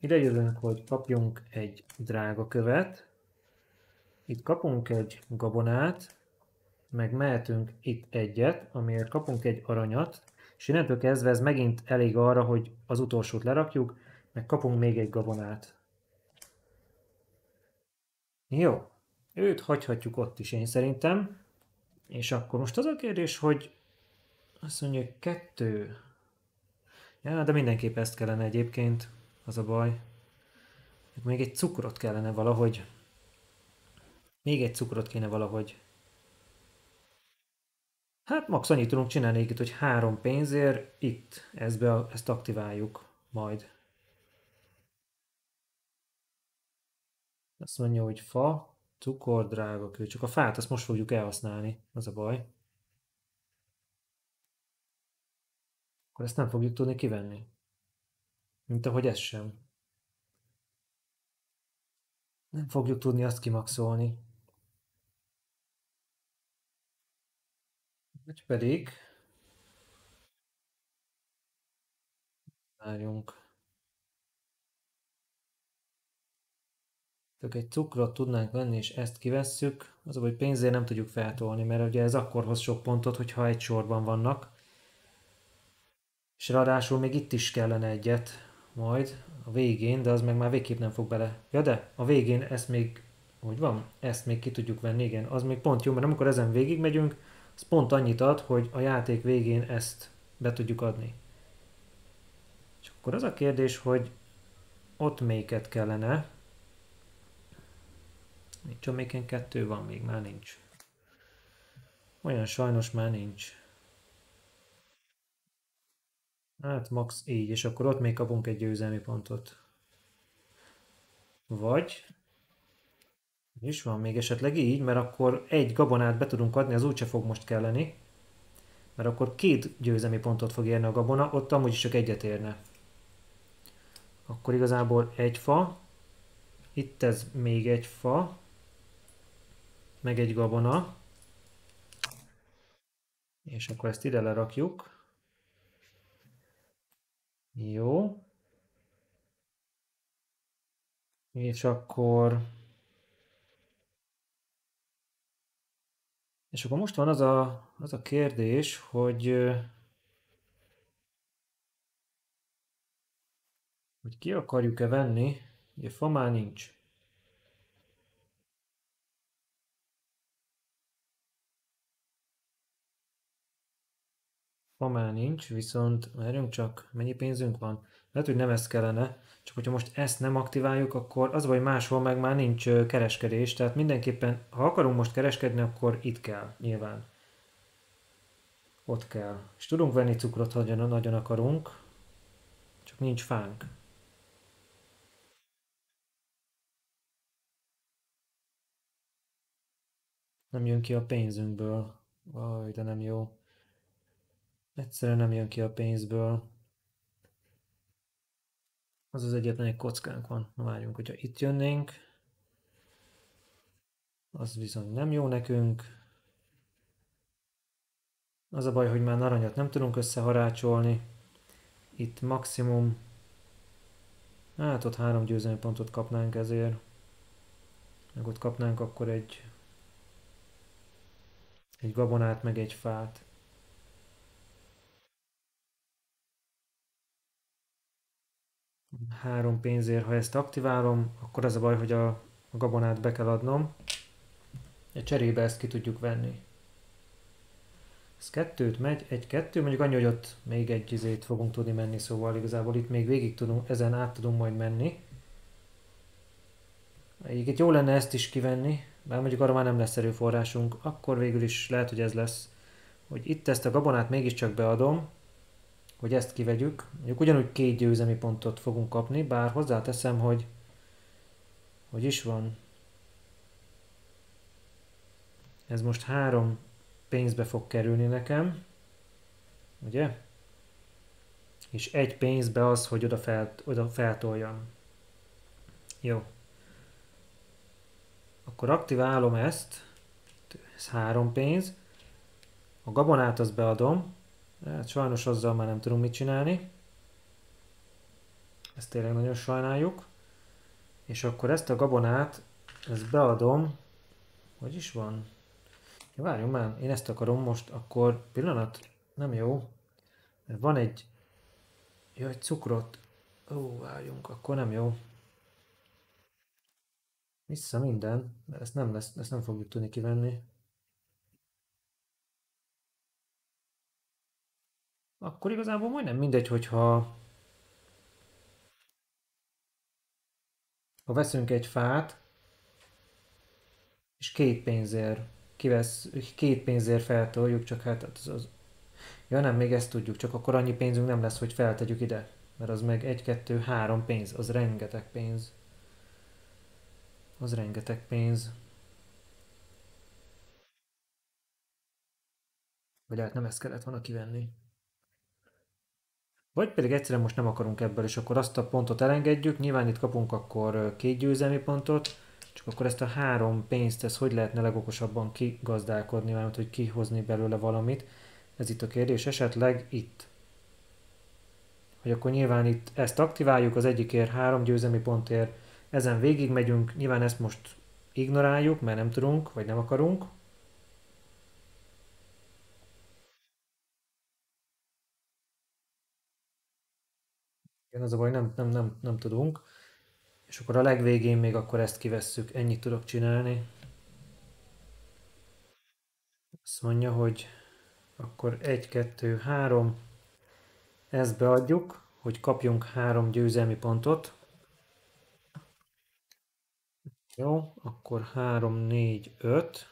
S1: ide jövünk, hogy kapjunk egy drága követ, itt kapunk egy gabonát, meg mehetünk itt egyet, amiért kapunk egy aranyat, és innentől kezdve ez megint elég arra, hogy az utolsót lerakjuk, meg kapunk még egy gabonát. Jó, őt hagyhatjuk ott is én szerintem. És akkor most az a kérdés, hogy azt mondja, kettő. Ja, de mindenképp ezt kellene egyébként, az a baj. Még egy cukrot kellene valahogy. Még egy cukrot kéne valahogy. Hát max annyit tudunk csinálni itt, hogy három pénzért itt ezt, be, ezt aktiváljuk majd. Azt mondja, hogy fa, cukor, drága kő. Csak a fát azt most fogjuk elhasználni, az a baj. Akkor ezt nem fogjuk tudni kivenni. Mint ahogy ez sem. Nem fogjuk tudni azt kimaxolni. Vagy pedig... Várjunk. Tök egy cukrot tudnánk venni, és ezt kivesszük, az, hogy pénzért nem tudjuk feltolni, mert ugye ez akkor hoz sok pontot, hogyha egy sorban vannak. És ráadásul még itt is kellene egyet, majd a végén, de az meg már végképp nem fog bele. Ja de, a végén ezt még, hogy van, ezt még ki tudjuk venni, igen, az még pont jó, mert amikor ezen végig megyünk, az pont annyit ad, hogy a játék végén ezt be tudjuk adni. És akkor az a kérdés, hogy ott melyiket kellene, Nincs améken kettő, van még, már nincs. Olyan sajnos már nincs. Hát max így, és akkor ott még kapunk egy győzelmi pontot. Vagy is van még esetleg így, mert akkor egy gabonát be tudunk adni, az úgyse fog most kelleni. Mert akkor két győzelmi pontot fog érni a gabona, ott amúgy is csak egyet érne. Akkor igazából egy fa, itt ez még egy fa, meg egy gabona. És akkor ezt ide lerakjuk. Jó. És akkor... És akkor most van az a, az a kérdés, hogy... Hogy ki akarjuk-e venni. Ugye fa már nincs. Ma már nincs, viszont várjunk csak, mennyi pénzünk van? Lehet, hogy nem ez kellene, csak hogyha most ezt nem aktiváljuk, akkor az vagy máshol meg már nincs kereskedés, tehát mindenképpen, ha akarunk most kereskedni, akkor itt kell, nyilván. Ott kell. És tudunk venni cukrot, ha nagyon akarunk, csak nincs fánk. Nem jön ki a pénzünkből. Vaj, de nem jó. Egyszerűen nem jön ki a pénzből. Az az egyetlen egy kockánk van. Na várjunk, hogyha itt jönnénk, az viszont nem jó nekünk. Az a baj, hogy már aranyat nem tudunk összeharácsolni. Itt maximum, hát ott három győzelmi pontot kapnánk ezért. Meg ott kapnánk akkor egy egy gabonát, meg egy fát. Három pénzért, ha ezt aktiválom, akkor az a baj, hogy a, a gabonát be kell adnom. A cserébe ezt ki tudjuk venni. Ez kettőt megy, egy-kettő, mondjuk annyi, hogy ott még egy izét fogunk tudni menni, szóval igazából itt még végig tudunk, ezen át tudunk majd menni. Egyébként jó lenne ezt is kivenni, bár mondjuk arra már nem lesz erőforrásunk, akkor végül is lehet, hogy ez lesz, hogy itt ezt a gabonát mégiscsak beadom, hogy ezt kivegyük. Mondjuk ugyanúgy két győzemi pontot fogunk kapni, bár hozzáteszem, hogy hogy is van. Ez most három pénzbe fog kerülni nekem. Ugye? És egy pénzbe az, hogy oda, fel, oda feltoljam. Jó. Akkor aktiválom ezt. Ez három pénz. A gabonát azt beadom. Hát sajnos azzal már nem tudunk mit csinálni. Ezt tényleg nagyon sajnáljuk. És akkor ezt a gabonát, ezt beadom. Hogy is van? Ja, várjunk már, én ezt akarom most, akkor pillanat, nem jó. Van egy, ja, egy cukrot. Ó, várjunk, akkor nem jó. Vissza minden, mert ezt nem, lesz, ezt nem fogjuk tudni kivenni. Akkor igazából majdnem mindegy, hogyha ha veszünk egy fát, és két pénzért kivesz, két pénzért feltoljuk, csak hát az, az Ja nem, még ezt tudjuk, csak akkor annyi pénzünk nem lesz, hogy feltegyük ide. Mert az meg egy, kettő, három pénz, az rengeteg pénz. Az rengeteg pénz. Vagy hát nem ezt kellett volna kivenni. Vagy pedig egyszerűen most nem akarunk ebből, és akkor azt a pontot elengedjük, nyilván itt kapunk akkor két győzelmi pontot, csak akkor ezt a három pénzt, ez hogy lehetne legokosabban kigazdálkodni, mert hogy kihozni belőle valamit. Ez itt a kérdés, esetleg itt. Hogy akkor nyilván itt ezt aktiváljuk, az egyikért három győzelmi pontért, ezen végig megyünk, nyilván ezt most ignoráljuk, mert nem tudunk, vagy nem akarunk, Igen, az a baj, nem, nem, nem, nem tudunk. És akkor a legvégén még akkor ezt kivesszük. Ennyit tudok csinálni. Azt mondja, hogy akkor 1, 2, 3. Ezt beadjuk, hogy kapjunk három győzelmi pontot. Jó, akkor 3, 4, 5.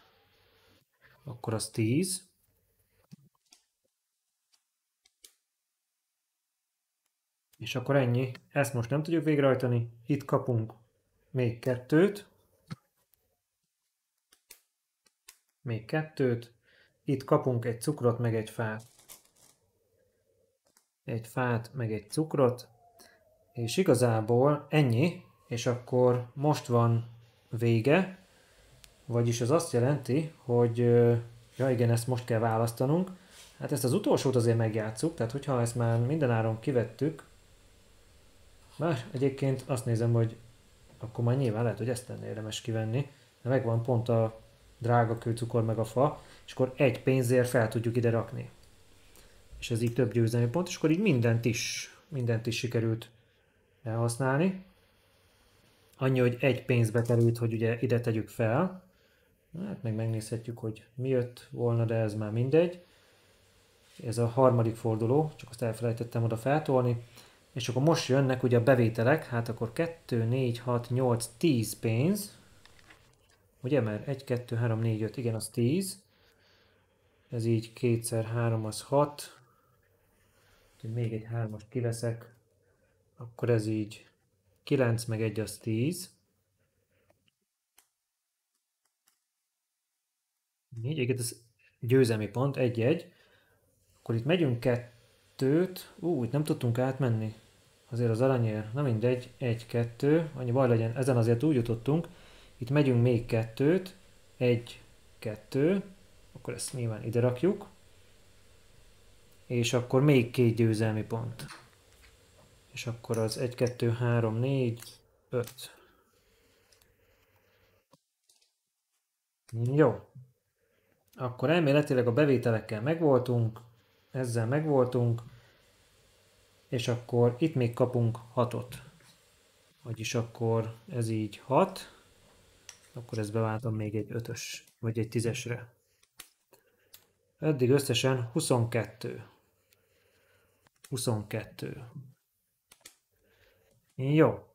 S1: Akkor az 10. És akkor ennyi. Ezt most nem tudjuk végrehajtani. Itt kapunk még kettőt. Még kettőt. Itt kapunk egy cukrot, meg egy fát. Egy fát, meg egy cukrot. És igazából ennyi, és akkor most van vége, vagyis az azt jelenti, hogy ja igen, ezt most kell választanunk. Hát ezt az utolsót azért megjátszuk, tehát hogyha ezt már mindenáron kivettük, már egyébként azt nézem, hogy akkor már nyilván lehet, hogy ezt lenne érdemes kivenni, de megvan pont a drága kőcukor meg a fa, és akkor egy pénzért fel tudjuk ide rakni. És ez így több győzelmi pont, és akkor így mindent is, mindent is sikerült elhasználni. Annyi, hogy egy pénzbe került, hogy ugye ide tegyük fel. Hát meg megnézhetjük, hogy mi jött volna, de ez már mindegy. Ez a harmadik forduló, csak azt elfelejtettem oda feltolni. És akkor most jönnek ugye a bevételek, hát akkor 2, 4, 6, 8, 10 pénz. Ugye, mert 1, 2, 3, 4, 5, igen, az 10. Ez így 2 3 az 6. Még egy 3-ast kiveszek. Akkor ez így 9 meg 1 az 10. 4, igen, ez győzelmi pont, 1-1. Akkor itt megyünk kettőt. Ú, itt nem tudtunk átmenni azért az aranyér, na mindegy, egy, kettő, annyi baj legyen, ezen azért úgy jutottunk, itt megyünk még kettőt, egy, kettő, akkor ezt nyilván ide rakjuk, és akkor még két győzelmi pont. És akkor az 1, 2, 3, 4, 5. Jó. Akkor elméletileg a bevételekkel megvoltunk, ezzel megvoltunk, és akkor itt még kapunk 6-ot. Vagyis akkor ez így 6, akkor ezt beváltom még egy 5-ös, vagy egy 10-esre. Eddig összesen 22. 22. Jó.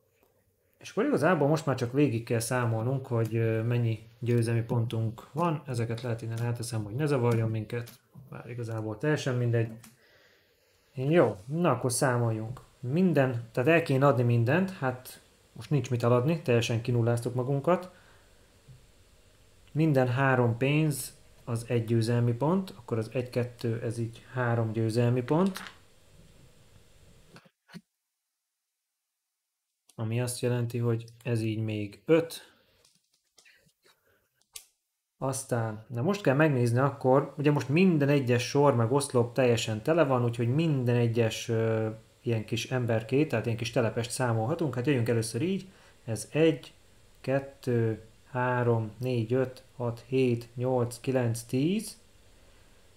S1: És akkor igazából most már csak végig kell számolnunk, hogy mennyi győzelmi pontunk van. Ezeket lehet innen elteszem, hogy ne zavarjon minket. Bár igazából teljesen mindegy. Jó, na akkor számoljunk. Minden, tehát el kéne adni mindent, hát most nincs mit eladni, teljesen kinulláztuk magunkat. Minden három pénz az egy győzelmi pont, akkor az egy-kettő, ez így három győzelmi pont. Ami azt jelenti, hogy ez így még öt, aztán, na most kell megnézni akkor, ugye most minden egyes sor meg oszlop teljesen tele van, úgyhogy minden egyes ö, ilyen kis emberkét, tehát ilyen kis telepest számolhatunk. Hát jöjjünk először így, ez 1, 2, 3, 4, 5, 6, 7, 8, 9, 10,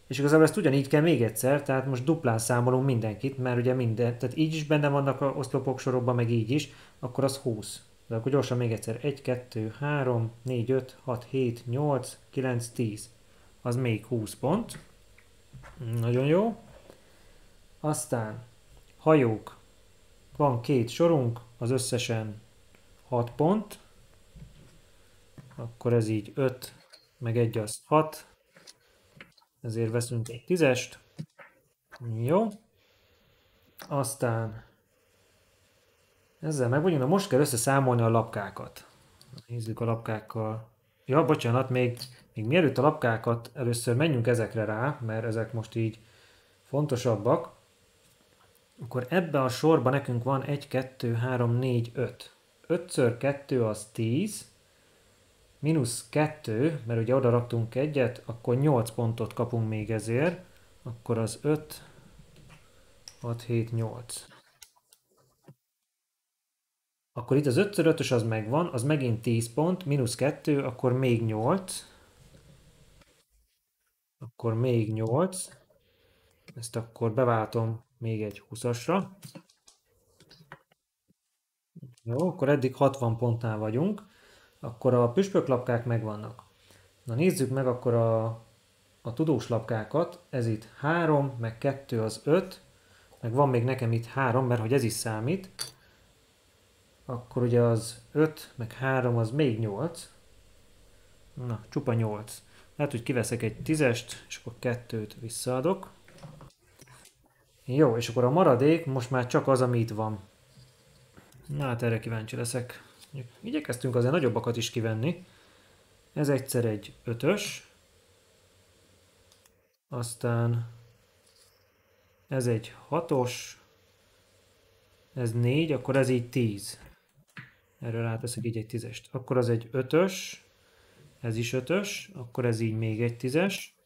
S1: és igazából ezt ugyanígy kell még egyszer, tehát most duplán számolunk mindenkit, mert ugye minden, tehát így is benne vannak a oszlopok sorokban, meg így is, akkor az 20. De akkor gyorsan még egyszer. 1, 2, 3, 4, 5, 6, 7, 8, 9, 10. Az még 20 pont. Nagyon jó. Aztán hajók. Van két sorunk, az összesen 6 pont. Akkor ez így 5, meg 1 az 6. Ezért veszünk egy tízest. Jó. Aztán ezzel meg vagyunk, na most kell összeszámolni a lapkákat. Nézzük a lapkákkal. Ja, bocsánat, még, még mielőtt a lapkákat, először menjünk ezekre rá, mert ezek most így fontosabbak. Akkor ebbe a sorba nekünk van 1, 2, 3, 4, 5. 5 ször 2 az 10, mínusz 2, mert ugye oda raktunk egyet, akkor 8 pontot kapunk még ezért, akkor az 5, 6, 7, 8. Akkor itt az 5 5 az megvan, az megint 10 pont, mínusz 2, akkor még 8. Akkor még 8. Ezt akkor beváltom még egy 20-asra. Jó, akkor eddig 60 pontnál vagyunk. Akkor a püspöklapkák megvannak. Na nézzük meg akkor a, a tudós lapkákat. Ez itt 3, meg 2 az 5, meg van még nekem itt 3, mert hogy ez is számít. Akkor ugye az 5, meg 3 az még 8. Na, csupa 8. Lehet, hogy kiveszek egy tízest, és akkor kettőt visszaadok. Jó, és akkor a maradék most már csak az, ami itt van. Na hát erre kíváncsi leszek. Igyekeztünk azért nagyobbakat is kivenni. Ez egyszer egy ötös. Aztán ez egy hatos. Ez négy, akkor ez így tíz. Erről ráteszek így egy tízest. Akkor az egy ötös. Ez is ötös. Akkor ez így még egy tízes.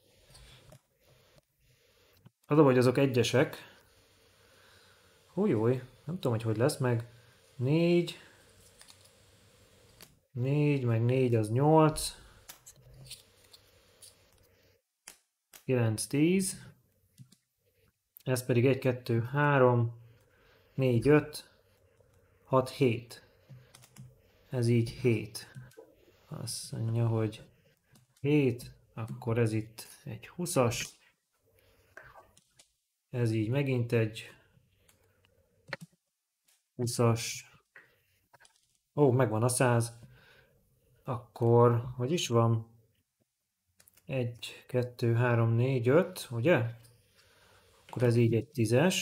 S1: Az hogy azok egyesek. Hújúj, nem tudom, hogy hogy lesz meg. Négy. Négy, meg négy az nyolc. Kilenc, tíz. Ez pedig egy, kettő, három, négy, öt, hat, hét. Ez így hét. Azt mondja, hogy hét, akkor ez itt egy 20-as. Ez így megint egy 20-as. Ó, megvan a 100. Akkor, hogy is van? 1, 2, 3, 4, 5, ugye? Akkor ez így egy 10-es.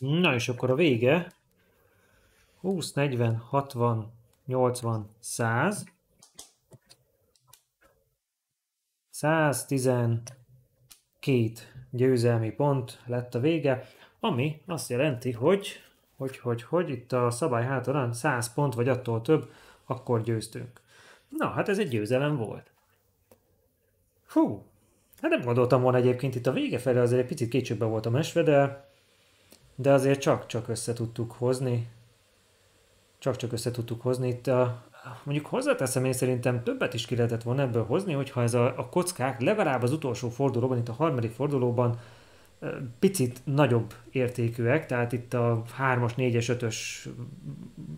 S1: Na és akkor a vége. 20, 40, 60, 80, 100. 112 győzelmi pont lett a vége, ami azt jelenti, hogy, hogy, hogy, hogy itt a szabály hátalán 100 pont vagy attól több, akkor győztünk. Na, hát ez egy győzelem volt. Hú, hát nem gondoltam volna egyébként itt a vége felé azért egy picit kétségbe voltam esve, de, de azért csak-csak össze tudtuk hozni. Csak-csak össze tudtuk hozni. Itt a, mondjuk hozzáteszem, én szerintem többet is ki lehetett volna ebből hozni, hogyha ez a, a kockák legalább az utolsó fordulóban, itt a harmadik fordulóban picit nagyobb értékűek, tehát itt a 3-as, 4-es, 5-ös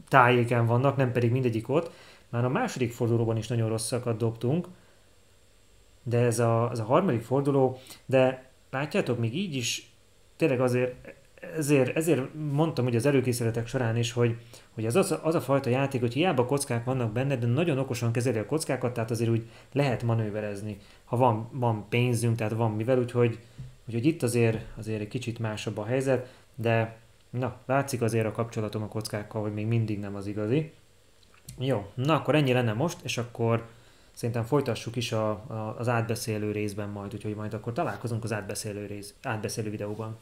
S1: tájéken vannak, nem pedig mindegyik ott. Már a második fordulóban is nagyon rosszakat dobtunk, de ez a, ez a harmadik forduló, de látjátok, még így is tényleg azért ezért, ezért mondtam hogy az előkészületek során is, hogy, hogy ez az, az a fajta játék, hogy hiába kockák vannak benne, de nagyon okosan kezeli a kockákat, tehát azért úgy lehet manőverezni, ha van, van pénzünk, tehát van mivel, úgyhogy, úgyhogy itt azért, azért egy kicsit másabb a helyzet, de na, látszik azért a kapcsolatom a kockákkal, hogy még mindig nem az igazi. Jó, na akkor ennyi lenne most, és akkor szerintem folytassuk is a, a, az átbeszélő részben majd, úgyhogy majd akkor találkozunk az átbeszélő rész, átbeszélő videóban.